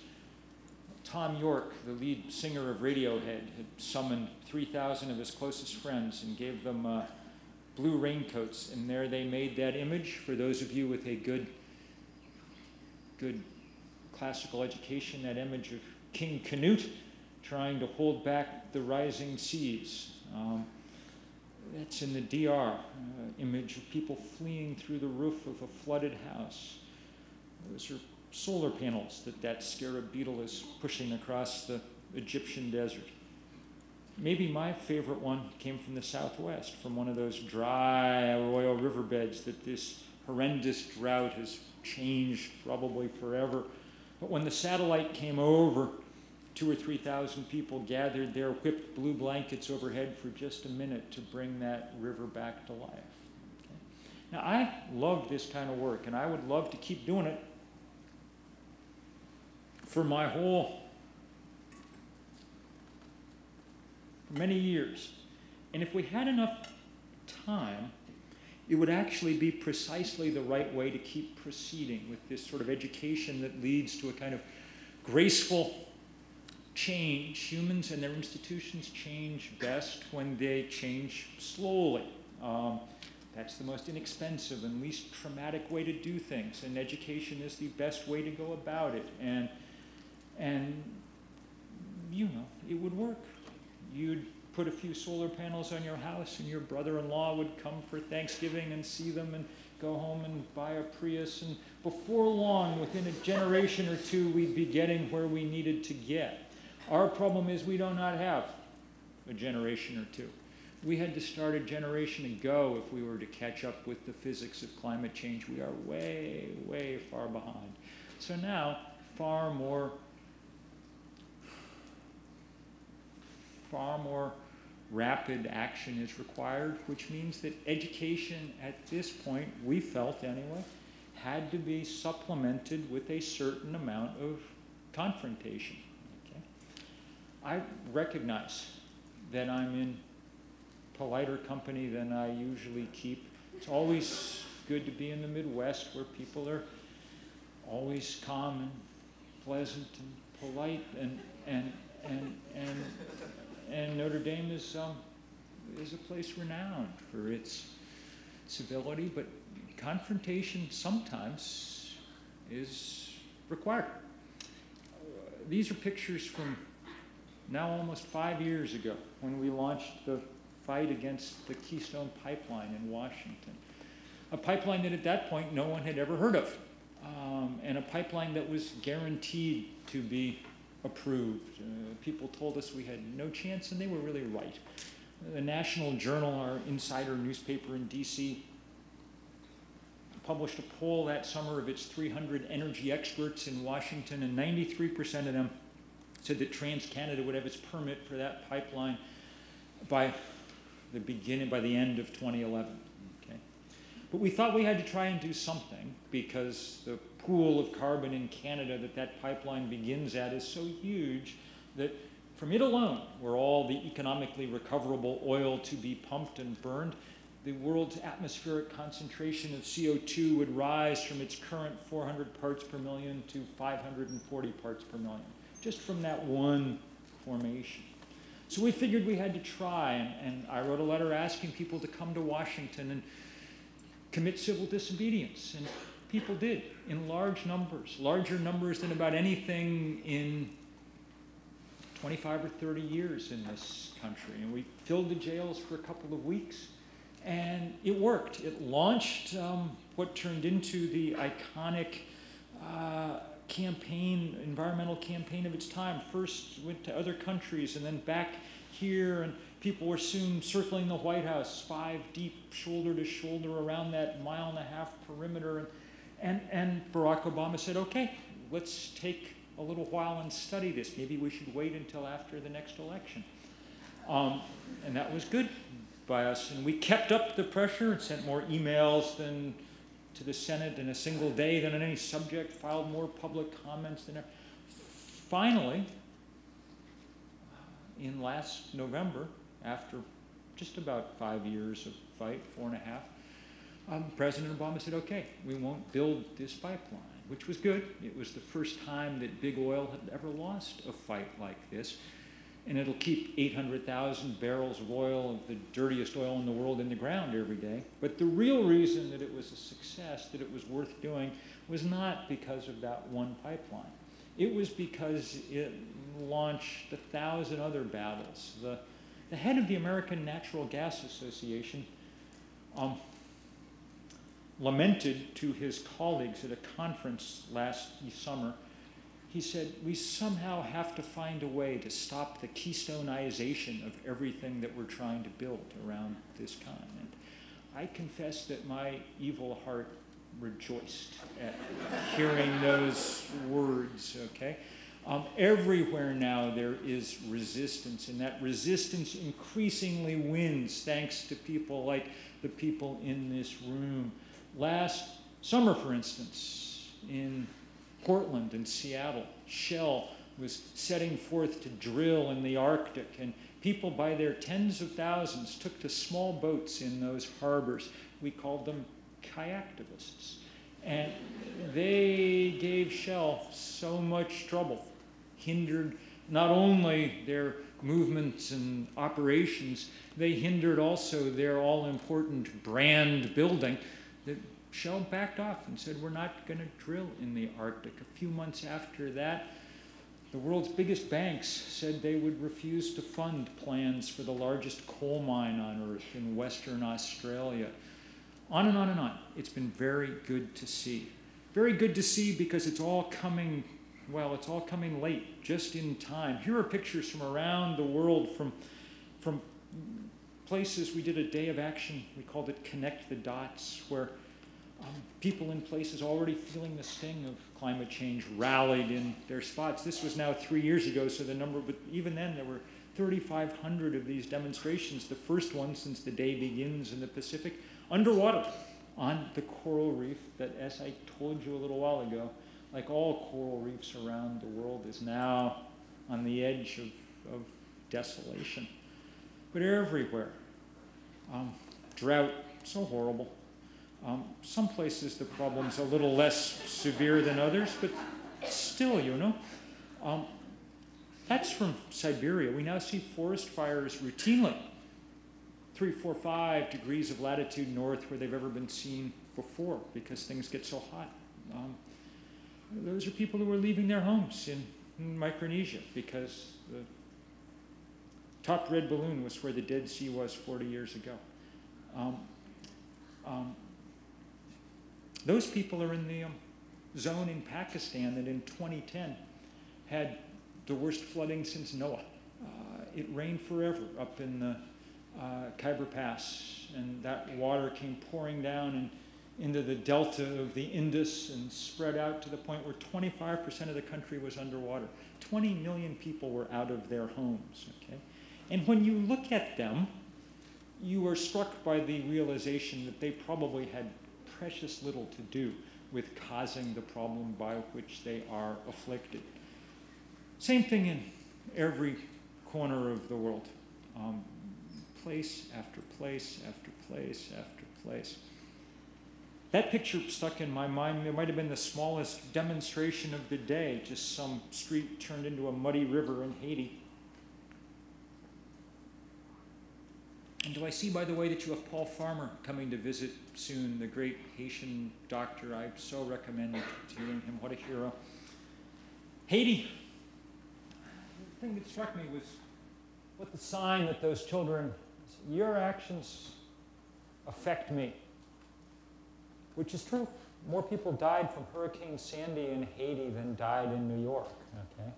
Thom Yorke, the lead singer of Radiohead, had summoned 3,000 of his closest friends and gave them uh, blue raincoats. And there they made that image for those of you with a good, good classical education, that image of King Canute trying to hold back the rising seas. Um, that's in the DR, uh, image of people fleeing through the roof of a flooded house. Those are solar panels that that scarab beetle is pushing across the Egyptian desert. Maybe my favorite one came from the southwest, from one of those dry arroyo riverbeds that this horrendous drought has changed probably forever. But when the satellite came over, two or three thousand people gathered there, whipped blue blankets overhead for just a minute to bring that river back to life. Okay? Now, I love this kind of work, and I would love to keep doing it for my whole, for many years. And if we had enough time, it would actually be precisely the right way to keep proceeding with this sort of education that leads to a kind of graceful change. Humans and their institutions change best when they change slowly. Um, That's the most inexpensive and least traumatic way to do things, and education is the best way to go about it. And, and you know, it would work. You'd put a few solar panels on your house, and your brother in law would come for Thanksgiving and see them and go home and buy a Prius. And before long, within a generation or two, we'd be getting where we needed to get. Our problem is we do not have a generation or two. We had to start a generation ago if we were to catch up with the physics of climate change. We are way, way far behind. So now, far more, far more rapid action is required, which means that education at this point, we felt anyway, had to be supplemented with a certain amount of confrontation. I recognize that I'm in politer company than I usually keep. It's always good to be in the Midwest where people are always calm and pleasant and polite and and and and and Notre Dame is um, is a place renowned for its civility, but confrontation sometimes is required. Uh, these are pictures from now almost five years ago when we launched the fight against the Keystone Pipeline in Washington. A pipeline that at that point no one had ever heard of, um, and a pipeline that was guaranteed to be approved. Uh, people told us we had no chance, and they were really right. The National Journal, our insider newspaper in DC, published a poll that summer of its 300 energy experts in Washington, and 93% of them said that TransCanada would have its permit for that pipeline by the beginning, by the end of 2011. Okay? But we thought we had to try and do something because the pool of carbon in Canada that that pipeline begins at is so huge that from it alone, where all the economically recoverable oil to be pumped and burned, the world's atmospheric concentration of CO2 would rise from its current 400 parts per million to 540 parts per million just from that one formation. So we figured we had to try, and, and I wrote a letter asking people to come to Washington and commit civil disobedience. And people did in large numbers, larger numbers than about anything in 25 or 30 years in this country. And we filled the jails for a couple of weeks, and it worked. It launched um, what turned into the iconic uh, campaign, environmental campaign of its time. First went to other countries and then back here, and people were soon circling the White House, five deep, shoulder to shoulder around that mile and a half perimeter. And, and, and Barack Obama said, okay, let's take a little while and study this. Maybe we should wait until after the next election. Um, and that was good by us. And we kept up the pressure and sent more emails than to the Senate in a single day than on any subject, filed more public comments than ever. Finally, in last November, after just about five years of fight, four and a half, um, President Obama said, okay, we won't build this pipeline, which was good. It was the first time that big oil had ever lost a fight like this and it'll keep 800,000 barrels of oil, of the dirtiest oil in the world, in the ground every day. But the real reason that it was a success, that it was worth doing, was not because of that one pipeline. It was because it launched a thousand other battles. The, the head of the American Natural Gas Association um, lamented to his colleagues at a conference last summer he said, we somehow have to find a way to stop the keystoneization of everything that we're trying to build around this continent. I confess that my evil heart rejoiced at hearing those words, okay? Um, everywhere now there is resistance, and that resistance increasingly wins thanks to people like the people in this room. Last summer, for instance, in Portland and Seattle. Shell was setting forth to drill in the Arctic, and people by their tens of thousands took to small boats in those harbors. We called them kayaktivists. And they gave Shell so much trouble, hindered not only their movements and operations, they hindered also their all important brand building. Shell backed off and said, We're not going to drill in the Arctic. A few months after that, the world's biggest banks said they would refuse to fund plans for the largest coal mine on Earth in Western Australia. On and on and on. It's been very good to see. Very good to see because it's all coming, well, it's all coming late, just in time. Here are pictures from around the world, from, from places we did a day of action. We called it Connect the Dots, where um, people in places already feeling the sting of climate change rallied in their spots. This was now three years ago, so the number, but even then there were 3,500 of these demonstrations, the first one since the day begins in the Pacific, underwater on the coral reef that, as I told you a little while ago, like all coral reefs around the world, is now on the edge of, of desolation. But everywhere, um, drought, so horrible. Um, some places the problem's a little less severe than others, but still, you know. Um, that's from Siberia. We now see forest fires routinely, three, four, five degrees of latitude north where they've ever been seen before because things get so hot. Um, those are people who are leaving their homes in, in Micronesia because the top red balloon was where the Dead Sea was 40 years ago. Um, um, those people are in the um, zone in Pakistan that in 2010 had the worst flooding since Noah. Uh, it rained forever up in the uh, Khyber Pass, and that water came pouring down and into the delta of the Indus and spread out to the point where 25% of the country was underwater. 20 million people were out of their homes. Okay? And when you look at them, you are struck by the realization that they probably had precious little to do with causing the problem by which they are afflicted. Same thing in every corner of the world. Um, place after place after place after place. That picture stuck in my mind. It might have been the smallest demonstration of the day, just some street turned into a muddy river in Haiti. And do I see, by the way, that you have Paul Farmer coming to visit soon, the great Haitian doctor? I so recommend hearing him. What a hero. Haiti. The thing that struck me was what the sign that those children, your actions affect me, which is true. More people died from Hurricane Sandy in Haiti than died in New York. Okay,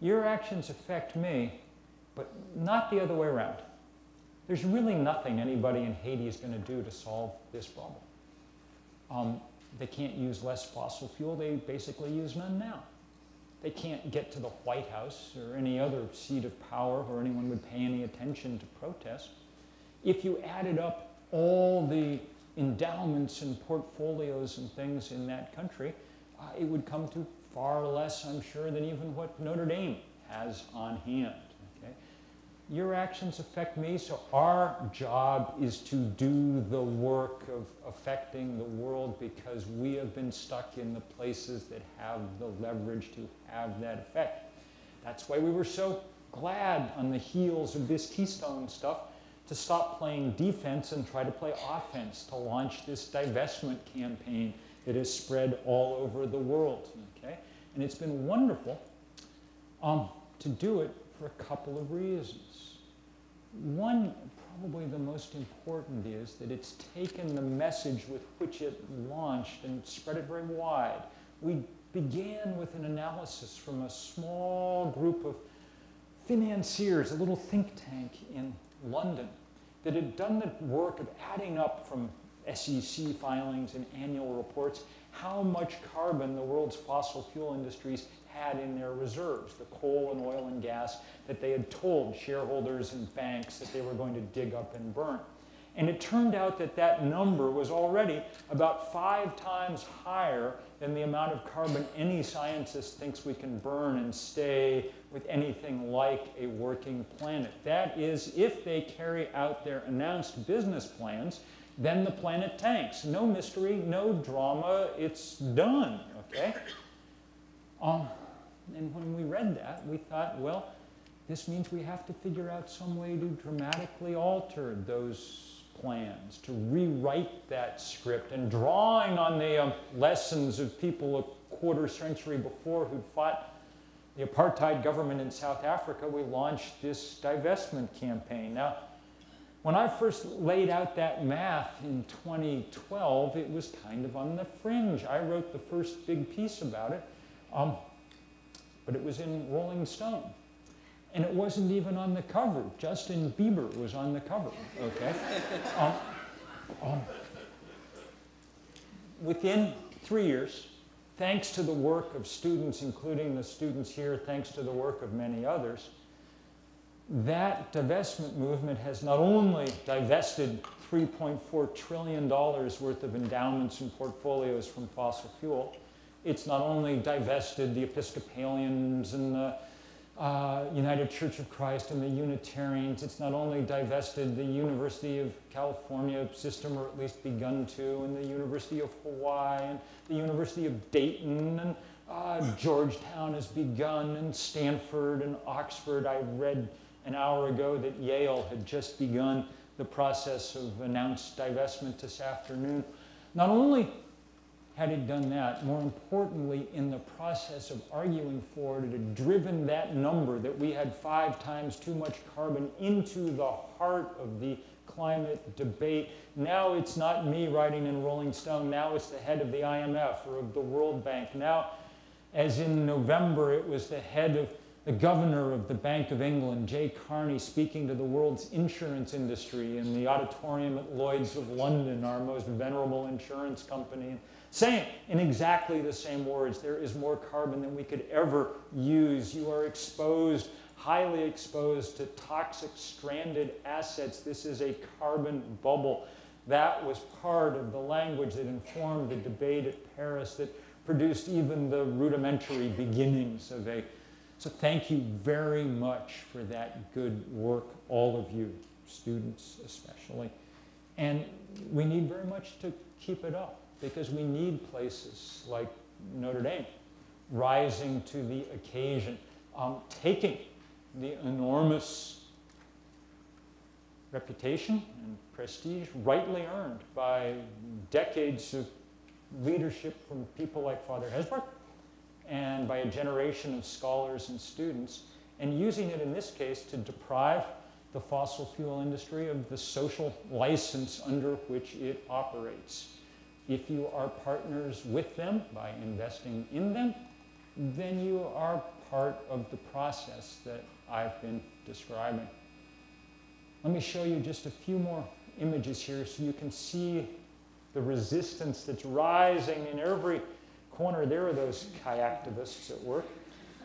your actions affect me, but not the other way around. There's really nothing anybody in Haiti is going to do to solve this problem. Um, they can't use less fossil fuel. They basically use none now. They can't get to the White House or any other seat of power where anyone would pay any attention to protest. If you added up all the endowments and portfolios and things in that country, uh, it would come to far less, I'm sure, than even what Notre Dame has on hand your actions affect me, so our job is to do the work of affecting the world because we have been stuck in the places that have the leverage to have that effect. That's why we were so glad on the heels of this Keystone stuff to stop playing defense and try to play offense, to launch this divestment campaign that has spread all over the world. Okay? And it's been wonderful um, to do it for a couple of reasons. One, probably the most important, is that it's taken the message with which it launched and spread it very wide. We began with an analysis from a small group of financiers, a little think tank in London, that had done the work of adding up from SEC filings and annual reports how much carbon the world's fossil fuel industries had in their reserves, the coal and oil and gas that they had told shareholders and banks that they were going to dig up and burn. And it turned out that that number was already about five times higher than the amount of carbon any scientist thinks we can burn and stay with anything like a working planet. That is, if they carry out their announced business plans, then the planet tanks. No mystery, no drama, it's done, okay? Um, And when we read that, we thought, well, this means we have to figure out some way to dramatically alter those plans, to rewrite that script. And drawing on the um, lessons of people a quarter century before who'd fought the apartheid government in South Africa, we launched this divestment campaign. Now, when I first laid out that math in 2012, it was kind of on the fringe. I wrote the first big piece about it, um, but it was in Rolling Stone. And it wasn't even on the cover. Justin Bieber was on the cover, okay? um, um, within three years, thanks to the work of students, including the students here, thanks to the work of many others, that divestment movement has not only divested $3.4 trillion worth of endowments and portfolios from fossil fuel, it's not only divested the Episcopalians and the uh, United Church of Christ and the Unitarians, it's not only divested the University of California system, or at least begun to, and the University of Hawaii, and the University of Dayton, and uh, Georgetown has begun, and Stanford and Oxford. I read an hour ago that Yale had just begun the process of announced divestment this afternoon. Not only had it done that, more importantly, in the process of arguing for it, it had driven that number that we had five times too much carbon into the heart of the climate debate. Now it's not me writing in Rolling Stone, now it's the head of the IMF or of the World Bank. Now, as in November, it was the head of the governor of the Bank of England, Jay Carney, speaking to the world's insurance industry in the auditorium at Lloyd's of London, our most venerable insurance company, saying in exactly the same words there is more carbon than we could ever use. You are exposed, highly exposed to toxic stranded assets. This is a carbon bubble. That was part of the language that informed the debate at Paris that produced even the rudimentary beginnings of a so thank you very much for that good work, all of you, students especially. And we need very much to keep it up because we need places like Notre Dame rising to the occasion, um, taking the enormous reputation and prestige rightly earned by decades of leadership from people like Father Hesburgh and by a generation of scholars and students, and using it in this case to deprive the fossil fuel industry of the social license under which it operates. If you are partners with them by investing in them, then you are part of the process that I've been describing. Let me show you just a few more images here so you can see the resistance that's rising in every corner there are those kayaktivists at work.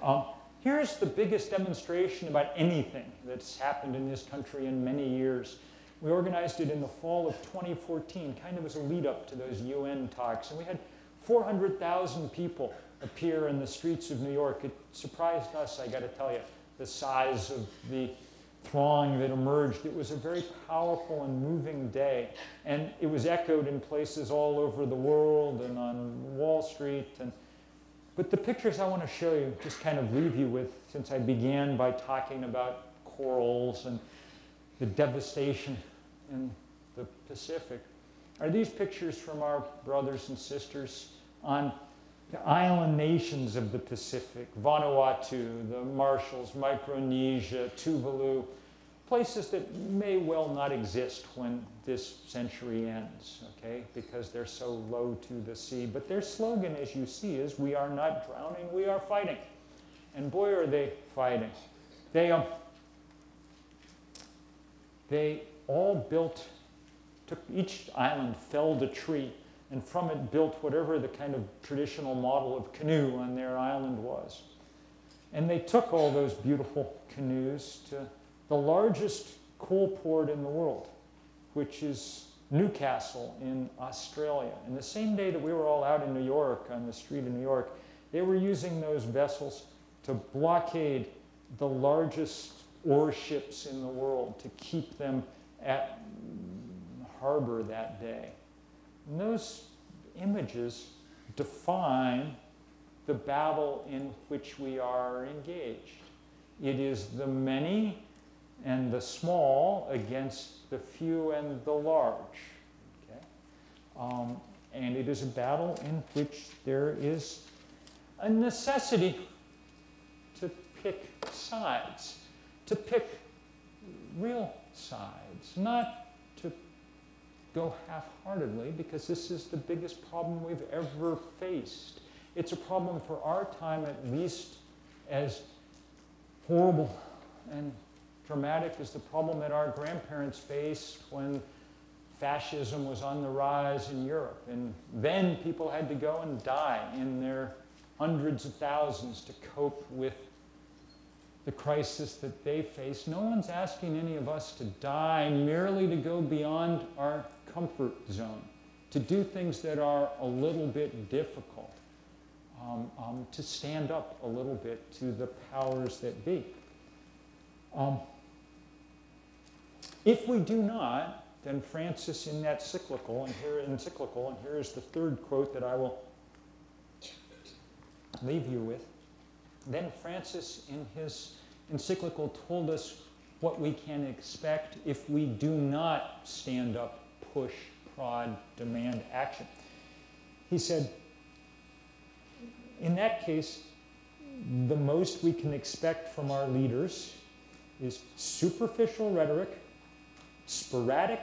Um, here's the biggest demonstration about anything that's happened in this country in many years. We organized it in the fall of 2014, kind of as a lead up to those UN talks. And we had 400,000 people appear in the streets of New York. It surprised us, I got to tell you, the size of the throng that emerged. It was a very powerful and moving day. And it was echoed in places all over the world and on Wall Street. And, but the pictures I want to show you, just kind of leave you with, since I began by talking about corals and the devastation in the Pacific, are these pictures from our brothers and sisters on the island nations of the Pacific, Vanuatu, the Marshalls, Micronesia, Tuvalu, places that may well not exist when this century ends, okay, because they're so low to the sea. But their slogan, as you see, is we are not drowning, we are fighting. And boy, are they fighting. They, um, they all built, took, each island felled a tree and from it built whatever the kind of traditional model of canoe on their island was. And they took all those beautiful canoes to the largest coal port in the world, which is Newcastle in Australia. And the same day that we were all out in New York, on the street in New York, they were using those vessels to blockade the largest ore ships in the world to keep them at harbor that day. And those images define the battle in which we are engaged. It is the many and the small against the few and the large. Okay? Um, and it is a battle in which there is a necessity to pick sides, to pick real sides, not to go half heartedly, because this is the biggest problem we've ever faced. It's a problem for our time, at least, as horrible and dramatic as the problem that our grandparents faced when fascism was on the rise in Europe. And then people had to go and die in their hundreds of thousands to cope with the crisis that they face. No one's asking any of us to die merely to go beyond our comfort zone, to do things that are a little bit difficult, um, um, to stand up a little bit to the powers that be. Um, if we do not, then Francis in that cyclical, and here encyclical, and here is the third quote that I will leave you with. Then Francis in his encyclical told us what we can expect if we do not stand up, push, prod, demand action. He said, in that case, the most we can expect from our leaders is superficial rhetoric, sporadic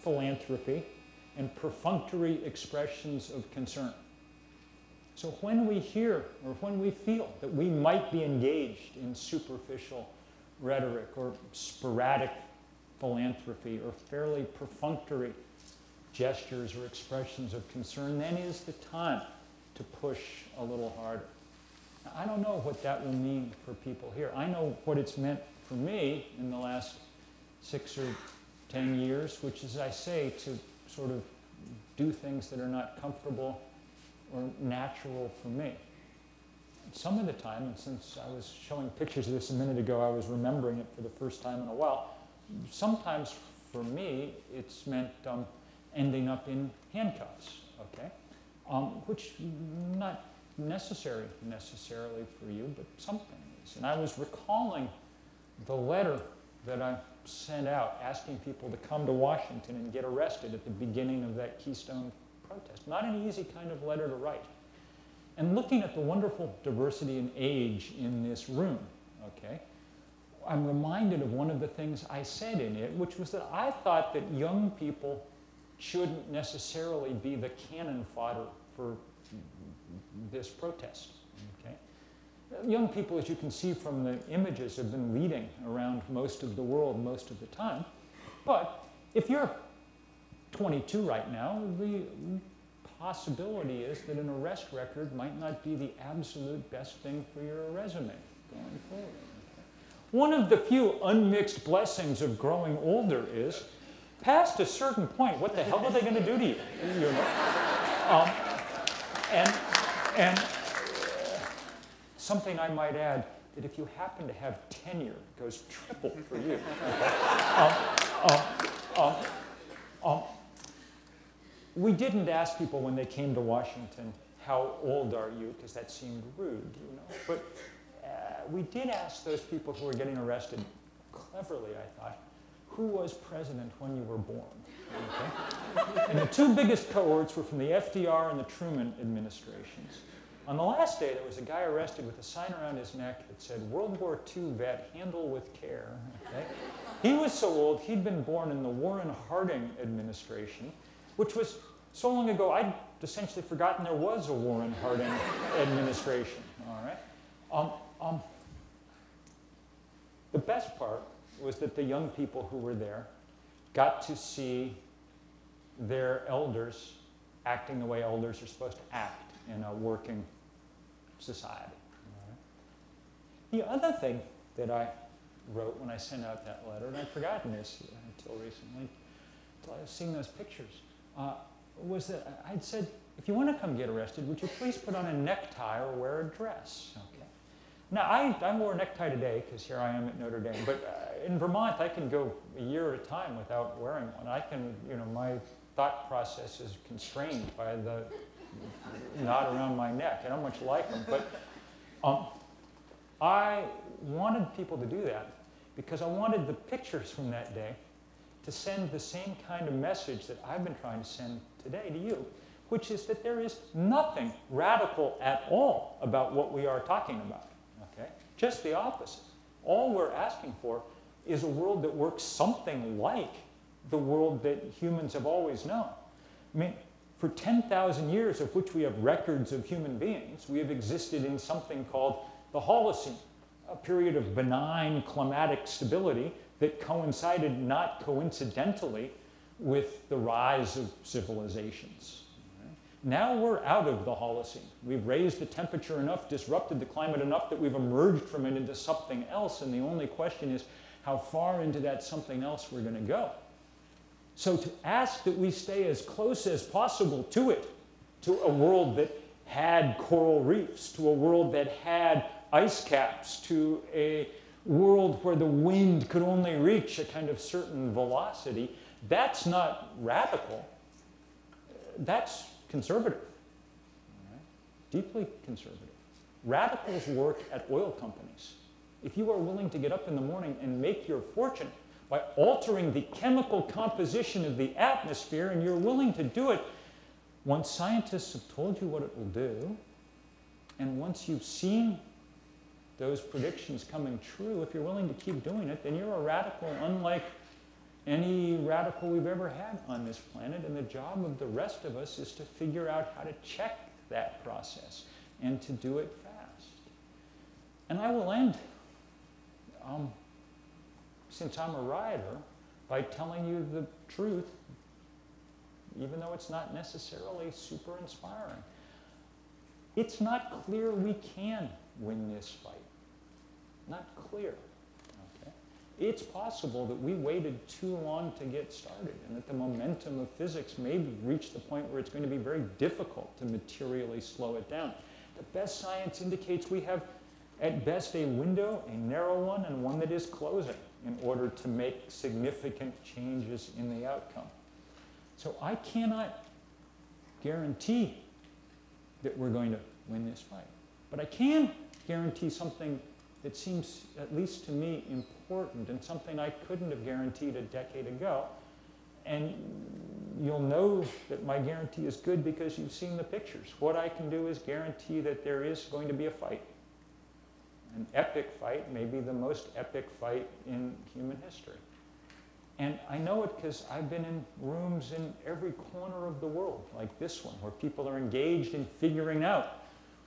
philanthropy, and perfunctory expressions of concern. So when we hear or when we feel that we might be engaged in superficial rhetoric or sporadic philanthropy or fairly perfunctory gestures or expressions of concern, then is the time to push a little harder. Now, I don't know what that will mean for people here. I know what it's meant for me in the last six or ten years, which is, I say, to sort of do things that are not comfortable or natural for me. Some of the time, and since I was showing pictures of this a minute ago, I was remembering it for the first time in a while. Sometimes for me, it's meant um, ending up in handcuffs, okay? Um, which not necessary necessarily for you, but something is. And I was recalling the letter that I sent out asking people to come to Washington and get arrested at the beginning of that Keystone protest. Not an easy kind of letter to write. And looking at the wonderful diversity and age in this room, okay, I'm reminded of one of the things I said in it, which was that I thought that young people shouldn't necessarily be the cannon fodder for this protest. Okay? Young people, as you can see from the images, have been leading around most of the world most of the time. But if you're 22 right now, the possibility is that an arrest record might not be the absolute best thing for your resume going forward. One of the few unmixed blessings of growing older is, past a certain point, what the hell are they going to do to you? you know? Um, and, and something I might add, that if you happen to have tenure, it goes triple for you. um, um, um, um we didn't ask people when they came to Washington, how old are you? Because that seemed rude, you know. But uh, we did ask those people who were getting arrested, cleverly, I thought, who was president when you were born? Okay? and the two biggest cohorts were from the FDR and the Truman administrations. On the last day, there was a guy arrested with a sign around his neck that said, World War II vet, handle with care. Okay? He was so old, he'd been born in the Warren Harding administration which was so long ago, I'd essentially forgotten there was a Warren Harding administration. All right. Um, um, the best part was that the young people who were there got to see their elders acting the way elders are supposed to act in a working society. The other thing that I wrote when I sent out that letter, and I'd forgotten this until recently, until I was seeing those pictures uh, was that I'd said, if you want to come get arrested, would you please put on a necktie or wear a dress? Okay. Now, I, I wore a necktie today because here I am at Notre Dame, but uh, in Vermont, I can go a year at a time without wearing one. I can, you know, my thought process is constrained by the knot around my neck. I don't much like them, but um, I wanted people to do that because I wanted the pictures from that day to send the same kind of message that I've been trying to send today to you, which is that there is nothing radical at all about what we are talking about. Okay? Just the opposite. All we're asking for is a world that works something like the world that humans have always known. I mean, for 10,000 years, of which we have records of human beings, we have existed in something called the Holocene, a period of benign climatic stability that coincided not coincidentally with the rise of civilizations. Now we're out of the Holocene. We've raised the temperature enough, disrupted the climate enough that we've emerged from it into something else, and the only question is how far into that something else we're going to go. So to ask that we stay as close as possible to it, to a world that had coral reefs, to a world that had ice caps, to a world where the wind could only reach a kind of certain velocity, that's not radical. That's conservative, right? deeply conservative. Radicals work at oil companies. If you are willing to get up in the morning and make your fortune by altering the chemical composition of the atmosphere, and you're willing to do it once scientists have told you what it will do, and once you've seen those predictions coming true, if you're willing to keep doing it, then you're a radical unlike any radical we've ever had on this planet. And the job of the rest of us is to figure out how to check that process and to do it fast. And I will end, um, since I'm a rioter, by telling you the truth, even though it's not necessarily super inspiring. It's not clear we can win this fight. Not clear. Okay? It's possible that we waited too long to get started and that the momentum of physics may reach the point where it's going to be very difficult to materially slow it down. The best science indicates we have, at best, a window, a narrow one, and one that is closing in order to make significant changes in the outcome. So I cannot guarantee that we're going to win this fight. But I can guarantee something that seems, at least to me, important and something I couldn't have guaranteed a decade ago. And you'll know that my guarantee is good because you've seen the pictures. What I can do is guarantee that there is going to be a fight. An epic fight, maybe the most epic fight in human history. And I know it because I've been in rooms in every corner of the world, like this one, where people are engaged in figuring out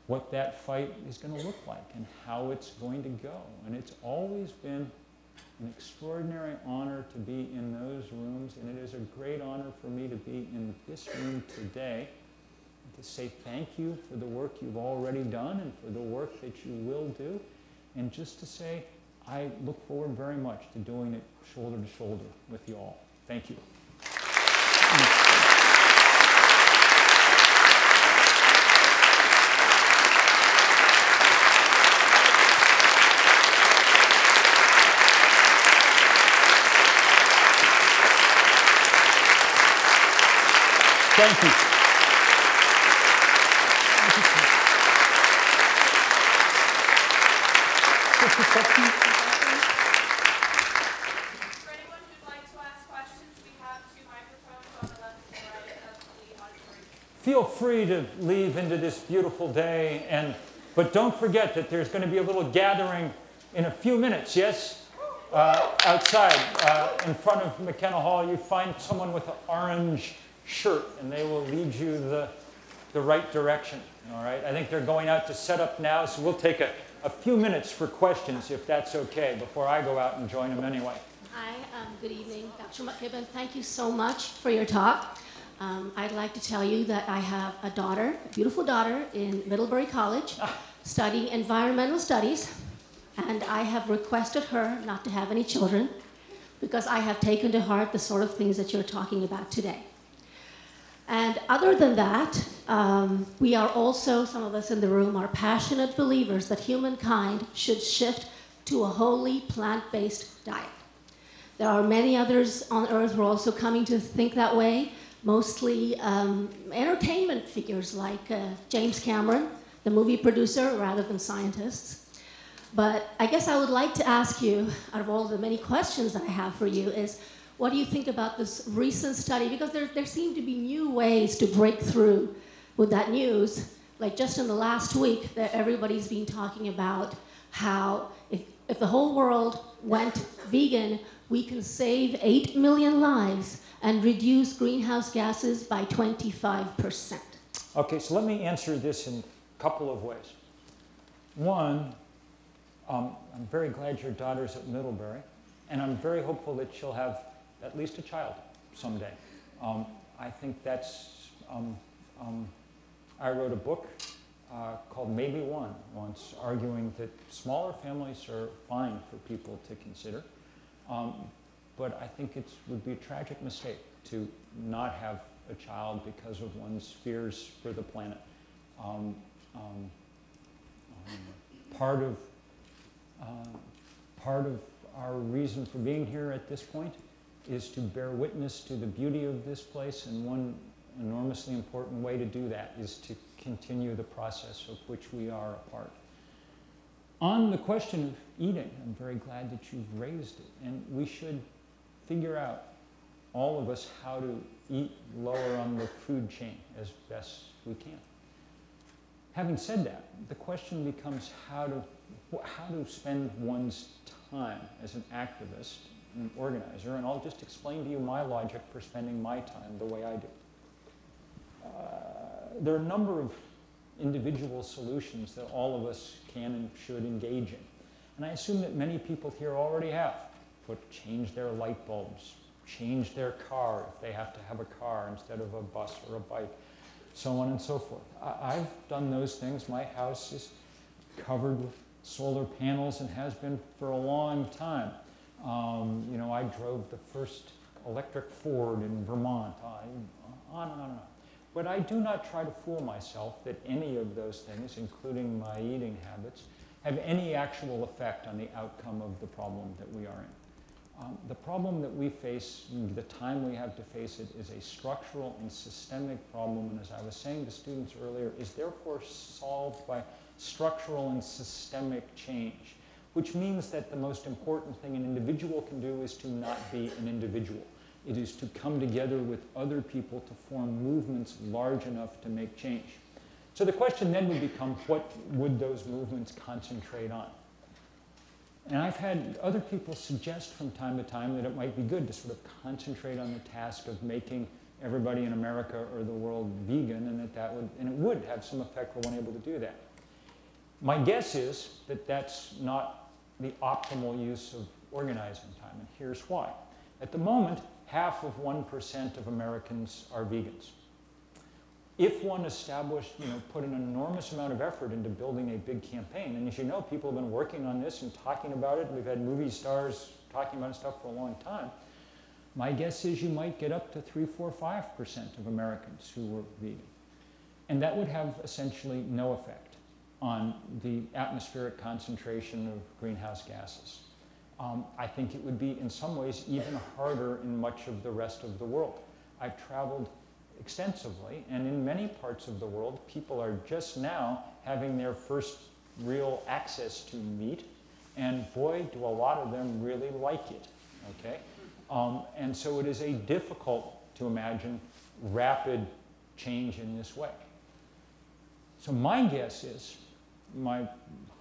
what that fight is going to look like and how it's going to go. And it's always been an extraordinary honor to be in those rooms, and it is a great honor for me to be in this room today to say thank you for the work you've already done and for the work that you will do, and just to say I look forward very much to doing it shoulder to shoulder with you all. Thank you. Thank you. For anyone who'd like to ask questions, we have two microphones on the left and right of the auditorium. Feel free to leave into this beautiful day, and but don't forget that there's going to be a little gathering in a few minutes. Yes, uh, outside uh, in front of McKenna Hall, you find someone with an orange shirt, and they will lead you the the right direction. All right. I think they're going out to set up now, so we'll take a, a few minutes for questions if that's okay before I go out and join them anyway. Hi, um, good evening, Dr. McKibben. Thank you so much for your talk. Um, I'd like to tell you that I have a daughter, a beautiful daughter, in Middlebury College, studying environmental studies, and I have requested her not to have any children because I have taken to heart the sort of things that you're talking about today. And other than that, um, we are also, some of us in the room, are passionate believers that humankind should shift to a wholly plant based diet. There are many others on earth who are also coming to think that way, mostly um, entertainment figures like uh, James Cameron, the movie producer, rather than scientists. But I guess I would like to ask you, out of all the many questions that I have for you, is what do you think about this recent study? Because there, there seem to be new ways to break through with that news. Like just in the last week, that everybody's been talking about how if, if the whole world went vegan, we can save 8 million lives and reduce greenhouse gases by 25%. Okay, so let me answer this in a couple of ways. One, um, I'm very glad your daughter's at Middlebury, and I'm very hopeful that she'll have at least a child someday. Um, I think that's, um, um, I wrote a book uh, called Maybe One once, arguing that smaller families are fine for people to consider. Um, but I think it would be a tragic mistake to not have a child because of one's fears for the planet. Um, um, part of uh, part of our reason for being here at this point is to bear witness to the beauty of this place, and one enormously important way to do that is to continue the process of which we are a part. On the question of eating, I'm very glad that you've raised it, and we should figure out, all of us, how to eat lower on the food chain as best we can. Having said that, the question becomes how to, how to spend one's time as an activist organizer, and I'll just explain to you my logic for spending my time the way I do. Uh, there are a number of individual solutions that all of us can and should engage in. And I assume that many people here already have put change their light bulbs, change their car if they have to have a car instead of a bus or a bike, so on and so forth. I, have done those things. My house is covered with solar panels and has been for a long time. Um, you know, I drove the first electric Ford in Vermont, I, on and on and on. But I do not try to fool myself that any of those things, including my eating habits, have any actual effect on the outcome of the problem that we are in. Um, the problem that we face, the time we have to face it, is a structural and systemic problem, and as I was saying to students earlier, is therefore solved by structural and systemic change, which means that the most important thing an individual can do is to not be an individual. It is to come together with other people to form movements large enough to make change. So the question then would become what would those movements concentrate on? And I've had other people suggest from time to time that it might be good to sort of concentrate on the task of making everybody in America or the world vegan and that that would, and it would have some effect for one able to do that. My guess is that that's not the optimal use of organizing time, and here's why. At the moment, half of 1% of Americans are vegans. If one established, you know, put an enormous amount of effort into building a big campaign, and as you know, people have been working on this and talking about it, we've had movie stars talking about stuff for a long time, my guess is you might get up to 3, 4, 5% of Americans who were vegan. And that would have essentially no effect on the atmospheric concentration of greenhouse gases um, I think it would be in some ways even harder in much of the rest of the world. I've traveled extensively, and in many parts of the world, people are just now having their first real access to meat, and boy, do a lot of them really like it. Okay, um, and so it is a difficult to imagine rapid change in this way. So my guess is, my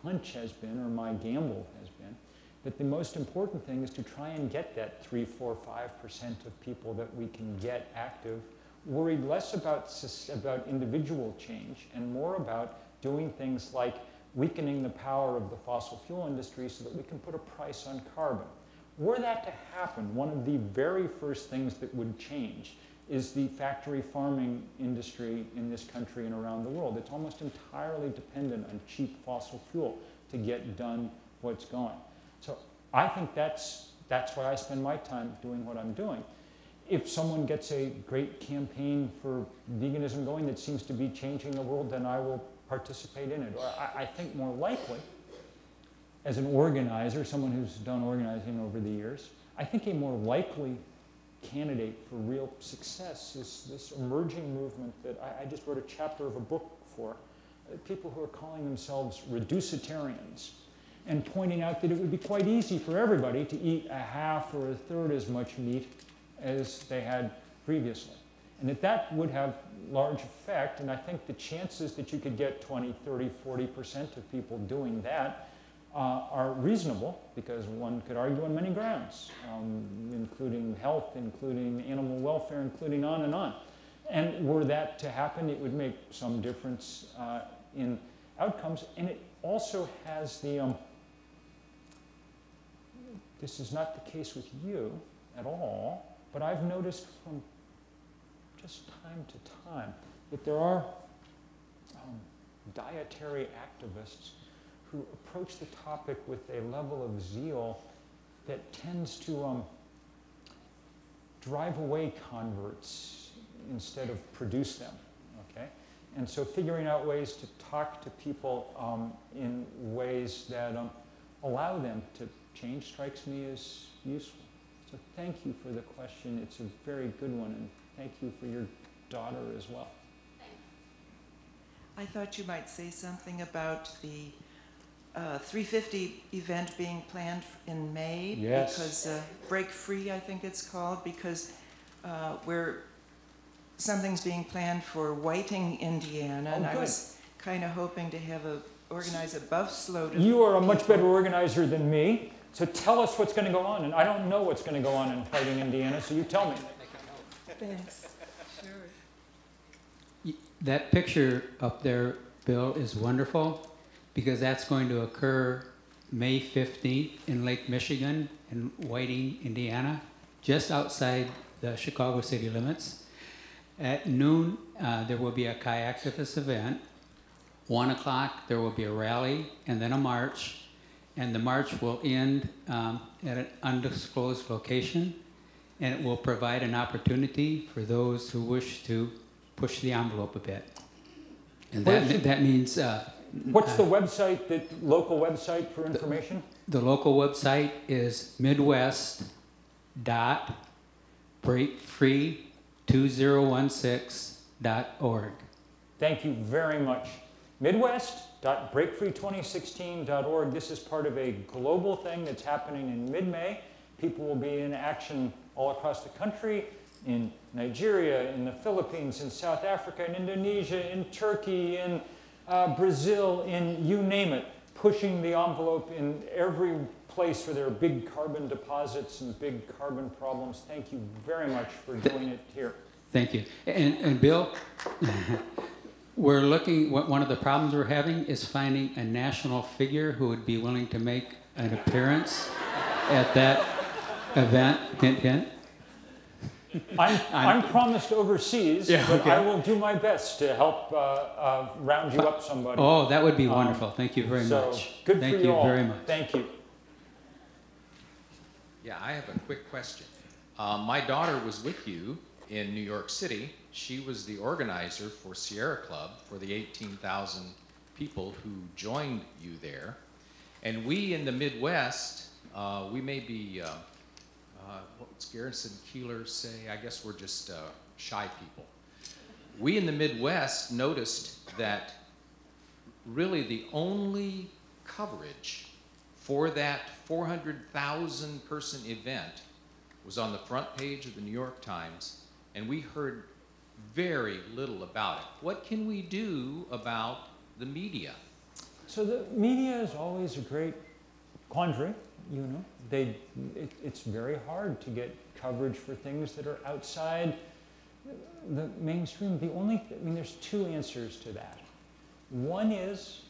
hunch has been, or my gamble has been, that the most important thing is to try and get that 3, 4, 5% of people that we can get active, worried less about, about individual change and more about doing things like weakening the power of the fossil fuel industry so that we can put a price on carbon. Were that to happen, one of the very first things that would change is the factory farming industry in this country and around the world. It's almost entirely dependent on cheap fossil fuel to get done what's going. So I think that's, that's why I spend my time doing what I'm doing. If someone gets a great campaign for veganism going that seems to be changing the world, then I will participate in it. Or I, I think more likely, as an organizer, someone who's done organizing over the years, I think a more likely candidate for real success is this emerging movement that I, I just wrote a chapter of a book for. Uh, people who are calling themselves reducetarians and pointing out that it would be quite easy for everybody to eat a half or a third as much meat as they had previously. And that that would have large effect, and I think the chances that you could get 20, 30, 40% of people doing that uh, are reasonable because one could argue on many grounds, um, including health, including animal welfare, including on and on. And were that to happen, it would make some difference uh, in outcomes. And it also has the, um, this is not the case with you at all, but I've noticed from just time to time that there are um, dietary activists who approach the topic with a level of zeal that tends to um, drive away converts instead of produce them. Okay, and so figuring out ways to talk to people um, in ways that um, allow them to change strikes me as useful. So thank you for the question. It's a very good one, and thank you for your daughter as well. I thought you might say something about the uh, 350 event being planned in May. Yes. Because uh, Break Free, I think it's called, because uh, we're, something's being planned for Whiting, Indiana. Oh, And I good. was kind of hoping to have a, organize a buffload of You are a much people. better organizer than me, so tell us what's going to go on. And I don't know what's going to go on in Whiting, Indiana, so you tell me. Thanks. Sure. That picture up there, Bill, is wonderful because that's going to occur May 15th in Lake Michigan in Whiting, Indiana, just outside the Chicago city limits. At noon, uh, there will be a kayaktivist event. One o'clock, there will be a rally and then a march. And the march will end um, at an undisclosed location. And it will provide an opportunity for those who wish to push the envelope a bit. And that, that means uh, What's the website, the local website for information? the local website is midwest dot breakfree 2016 dot org. Thank you very much. Midwest.breakfree2016.org. This is part of a global thing that's happening in mid May. People will be in action all across the country in Nigeria, in the Philippines, in South Africa, in Indonesia, in Turkey, in uh, Brazil, in you name it, pushing the envelope in every place where there are big carbon deposits and big carbon problems. Thank you very much for doing it here. Thank you. And, and Bill, we're looking, one one of the problems we're having is finding a national figure who would be willing to make an appearance at that event. Hint, hint. I'm, I'm promised overseas, Yeah, but I will do my best to help uh, uh, round you up somebody. Oh, that would be Um, wonderful. Thank you very so much. good Thank for you, you all. very much. Thank you. Yeah, I have a quick question. Uh, my daughter was with you in New York City. She was the organizer for Sierra Club for the 18,000 people who joined you there. And we in the Midwest, uh, we may be, Garrison Keillor say? I guess we're just uh, shy people. We in the Midwest noticed that really the only coverage for that 400,000 person event was on the front page of the New York Times, and we heard very little about it. What can we do about the media? So the media is always a great quandary. You know, they it, it's very hard to get coverage for things that are outside the mainstream. The only I mean, there's two answers to that. One is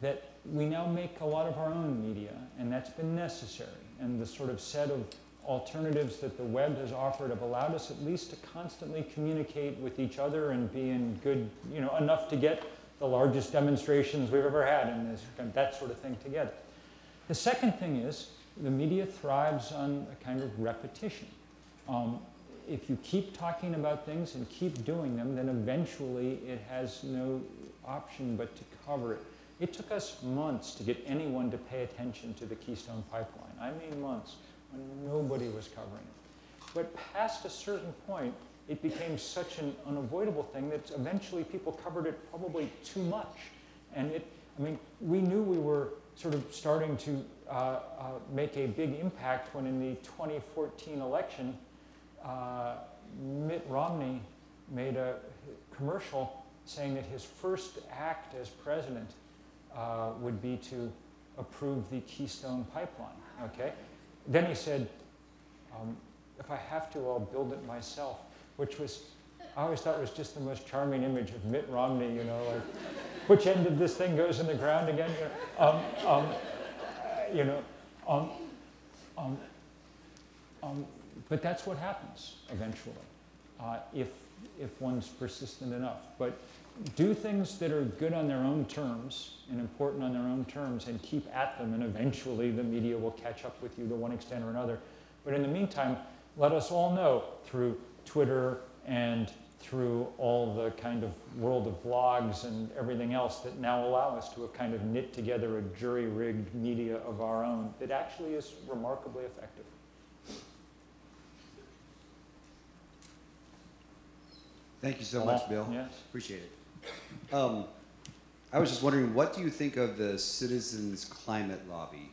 that we now make a lot of our own media, and that's been necessary. And the sort of set of alternatives that the web has offered have allowed us at least to constantly communicate with each other and be in good, you know, enough to get the largest demonstrations we've ever had and that sort of thing together. The second thing is the media thrives on a kind of repetition. Um, if you keep talking about things and keep doing them, then eventually it has no option but to cover it. It took us months to get anyone to pay attention to the Keystone Pipeline. I mean months when nobody was covering it. But past a certain point, it became such an unavoidable thing that eventually people covered it probably too much. And it, I mean, we knew we were sort of starting to uh, uh, make a big impact when in the 2014 election, uh, Mitt Romney made a commercial saying that his first act as president uh, would be to approve the Keystone Pipeline. Okay? Then he said, um, if I have to, I'll build it myself, which was, I always thought was just the most charming image of Mitt Romney, you know, like, which end of this thing goes in the ground again? You know, um, um, you know um, um, um, but that's what happens eventually, uh, if, if one's persistent enough. But do things that are good on their own terms and important on their own terms and keep at them, and eventually the media will catch up with you to one extent or another. But in the meantime, let us all know through Twitter and through all the kind of world of blogs and everything else that now allow us to have kind of knit together a jury rigged media of our own that actually is remarkably effective. Thank you so much, Bill. Yes. Appreciate it. Um, I was just wondering, what do you think of the Citizens Climate Lobby?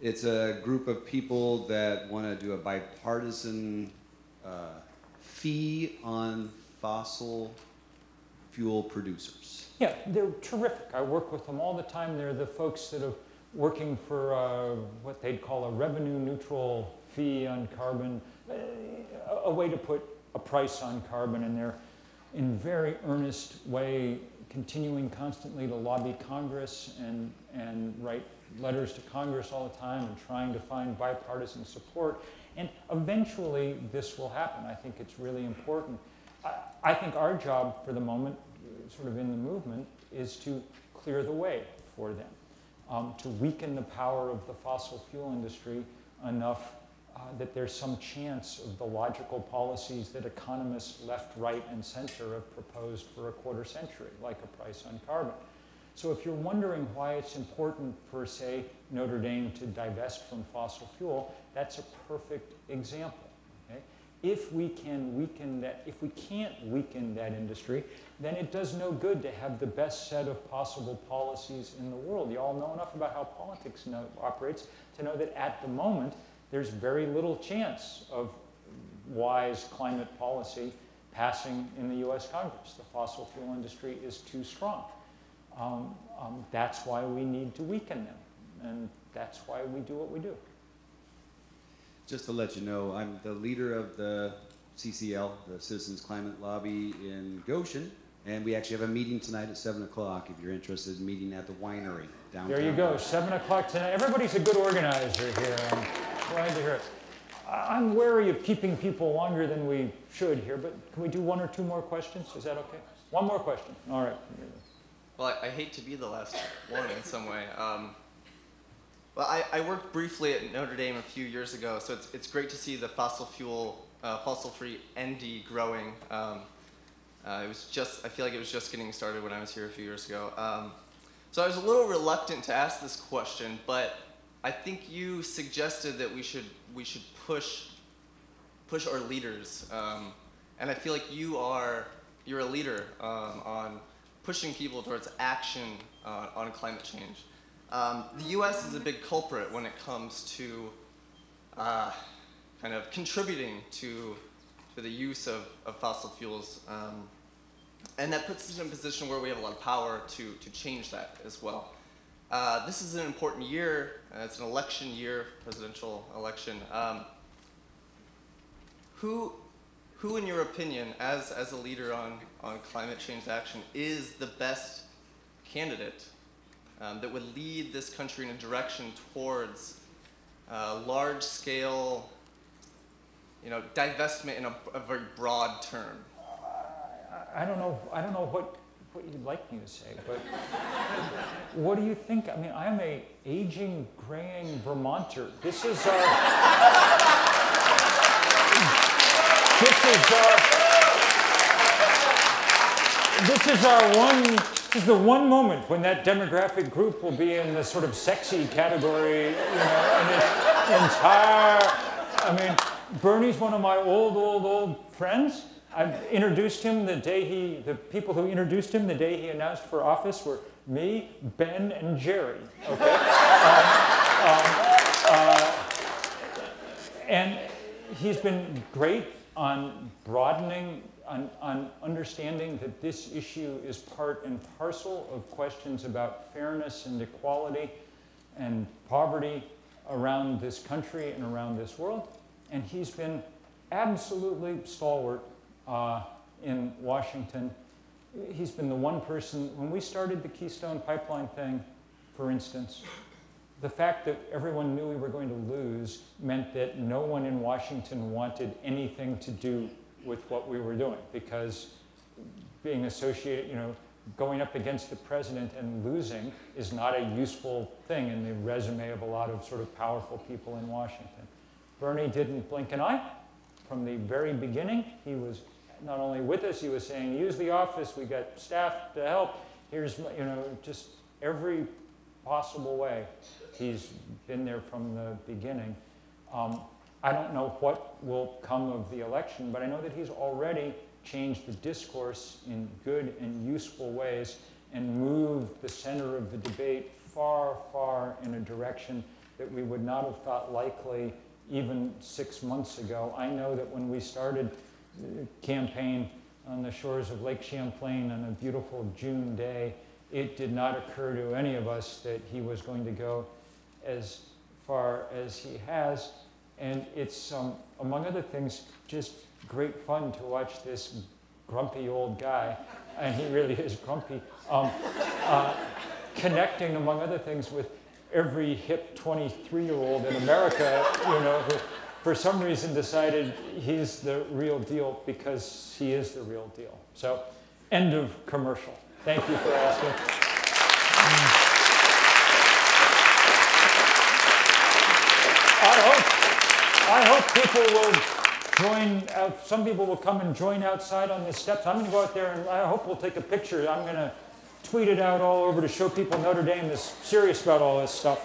It's a group of people that want to do a bipartisan uh, fee on fossil fuel producers. Yeah, they're terrific. I work with them all the time. They're the folks that are working for uh, what they'd call a revenue neutral fee on carbon, uh, a way to put a price on carbon, and they're in very earnest way continuing constantly to lobby Congress and, and write letters to Congress all the time and trying to find bipartisan support. And eventually this will happen. I think it's really important. I, I think our job for the moment, sort of in the movement, is to clear the way for them, um, to weaken the power of the fossil fuel industry enough uh, that there's some chance of the logical policies that economists left, right, and center have proposed for a quarter century, like a price on carbon. So if you're wondering why it's important for, say, Notre Dame to divest from fossil fuel, that's a perfect example. Okay? If we can weaken that, if we can't weaken that industry, then it does no good to have the best set of possible policies in the world. You all know enough about how politics operates to know that at the moment, there's very little chance of wise climate policy passing in the US Congress. The fossil fuel industry is too strong. Um, um, that's why we need to weaken them. And that's why we do what we do. Just to let you know, I'm the leader of the CCL, the Citizens Climate Lobby in Goshen, and we actually have a meeting tonight at 7 o'clock if you're interested in meeting at the winery downtown. There you go, 7 o'clock tonight. Everybody's a good organizer here. I'm glad to hear it. I'm wary of keeping people longer than we should here, but can we do one or two more questions? Is that okay? One more question. All right. Well, I, I hate to be the last one in some way. Um, well, I, I worked briefly at Notre Dame a few years ago, so it's, it's great to see the fossil fuel, uh, fossil-free ND growing. Um, uh, it was just, I feel like it was just getting started when I was here a few years ago. Um, so I was a little reluctant to ask this question, but I think you suggested that we should, we should push, push our leaders. Um, and I feel like you are, you're a leader um, on pushing people towards action uh, on climate change. Um, the U.S. is a big culprit when it comes to uh, kind of contributing to, to the use of, of fossil fuels. Um, and that puts us in a position where we have a lot of power to, to change that as well. Uh, this is an important year. Uh, it's an election year, presidential election. Um, who, who, in your opinion, as, as a leader on, on climate change action, is the best candidate um, that would lead this country in a direction towards uh, large-scale, you know, divestment in a, a very broad term? I don't know. I don't know what what you'd like me to say, but what do you think? I mean, I'm a aging, graying Vermonter. This is this is. This is our one. This is the one moment when that demographic group will be in the sort of sexy category, you know, and it's entire. I mean, Bernie's one of my old, old, old friends. I introduced him the day he, the people who introduced him the day he announced for office were me, Ben, and Jerry. Okay? um, um, uh, and he's been great on broadening, on, on understanding that this issue is part and parcel of questions about fairness and equality and poverty around this country and around this world. And he's been absolutely stalwart uh, in Washington. He's been the one person, when we started the Keystone Pipeline thing, for instance, the fact that everyone knew we were going to lose meant that no one in Washington wanted anything to do with what we were doing because being associated, you know, going up against the president and losing is not a useful thing in the resume of a lot of sort of powerful people in Washington. Bernie didn't blink an eye. From the very beginning, he was not only with us, he was saying, use the office, we got staff to help. Here's, you know, just every possible way. He's been there from the beginning. Um, I don't know what will come of the election, but I know that he's already changed the discourse in good and useful ways and moved the center of the debate far, far in a direction that we would not have thought likely even six months ago. I know that when we started the campaign on the shores of Lake Champlain on a beautiful June day, it did not occur to any of us that he was going to go as far as he has. And it's, um, among other things, just great fun to watch this grumpy old guy, and he really is grumpy, um, uh, connecting, among other things, with every hip 23 year old in America, you know, who for some reason decided he's the real deal because he is the real deal. So, end of commercial. Thank you for asking. I hope, people will join, uh, some people will come and join outside on the steps. I'm going to go out there and I hope we'll take a picture. I'm going to tweet it out all over to show people Notre Dame is serious about all this stuff.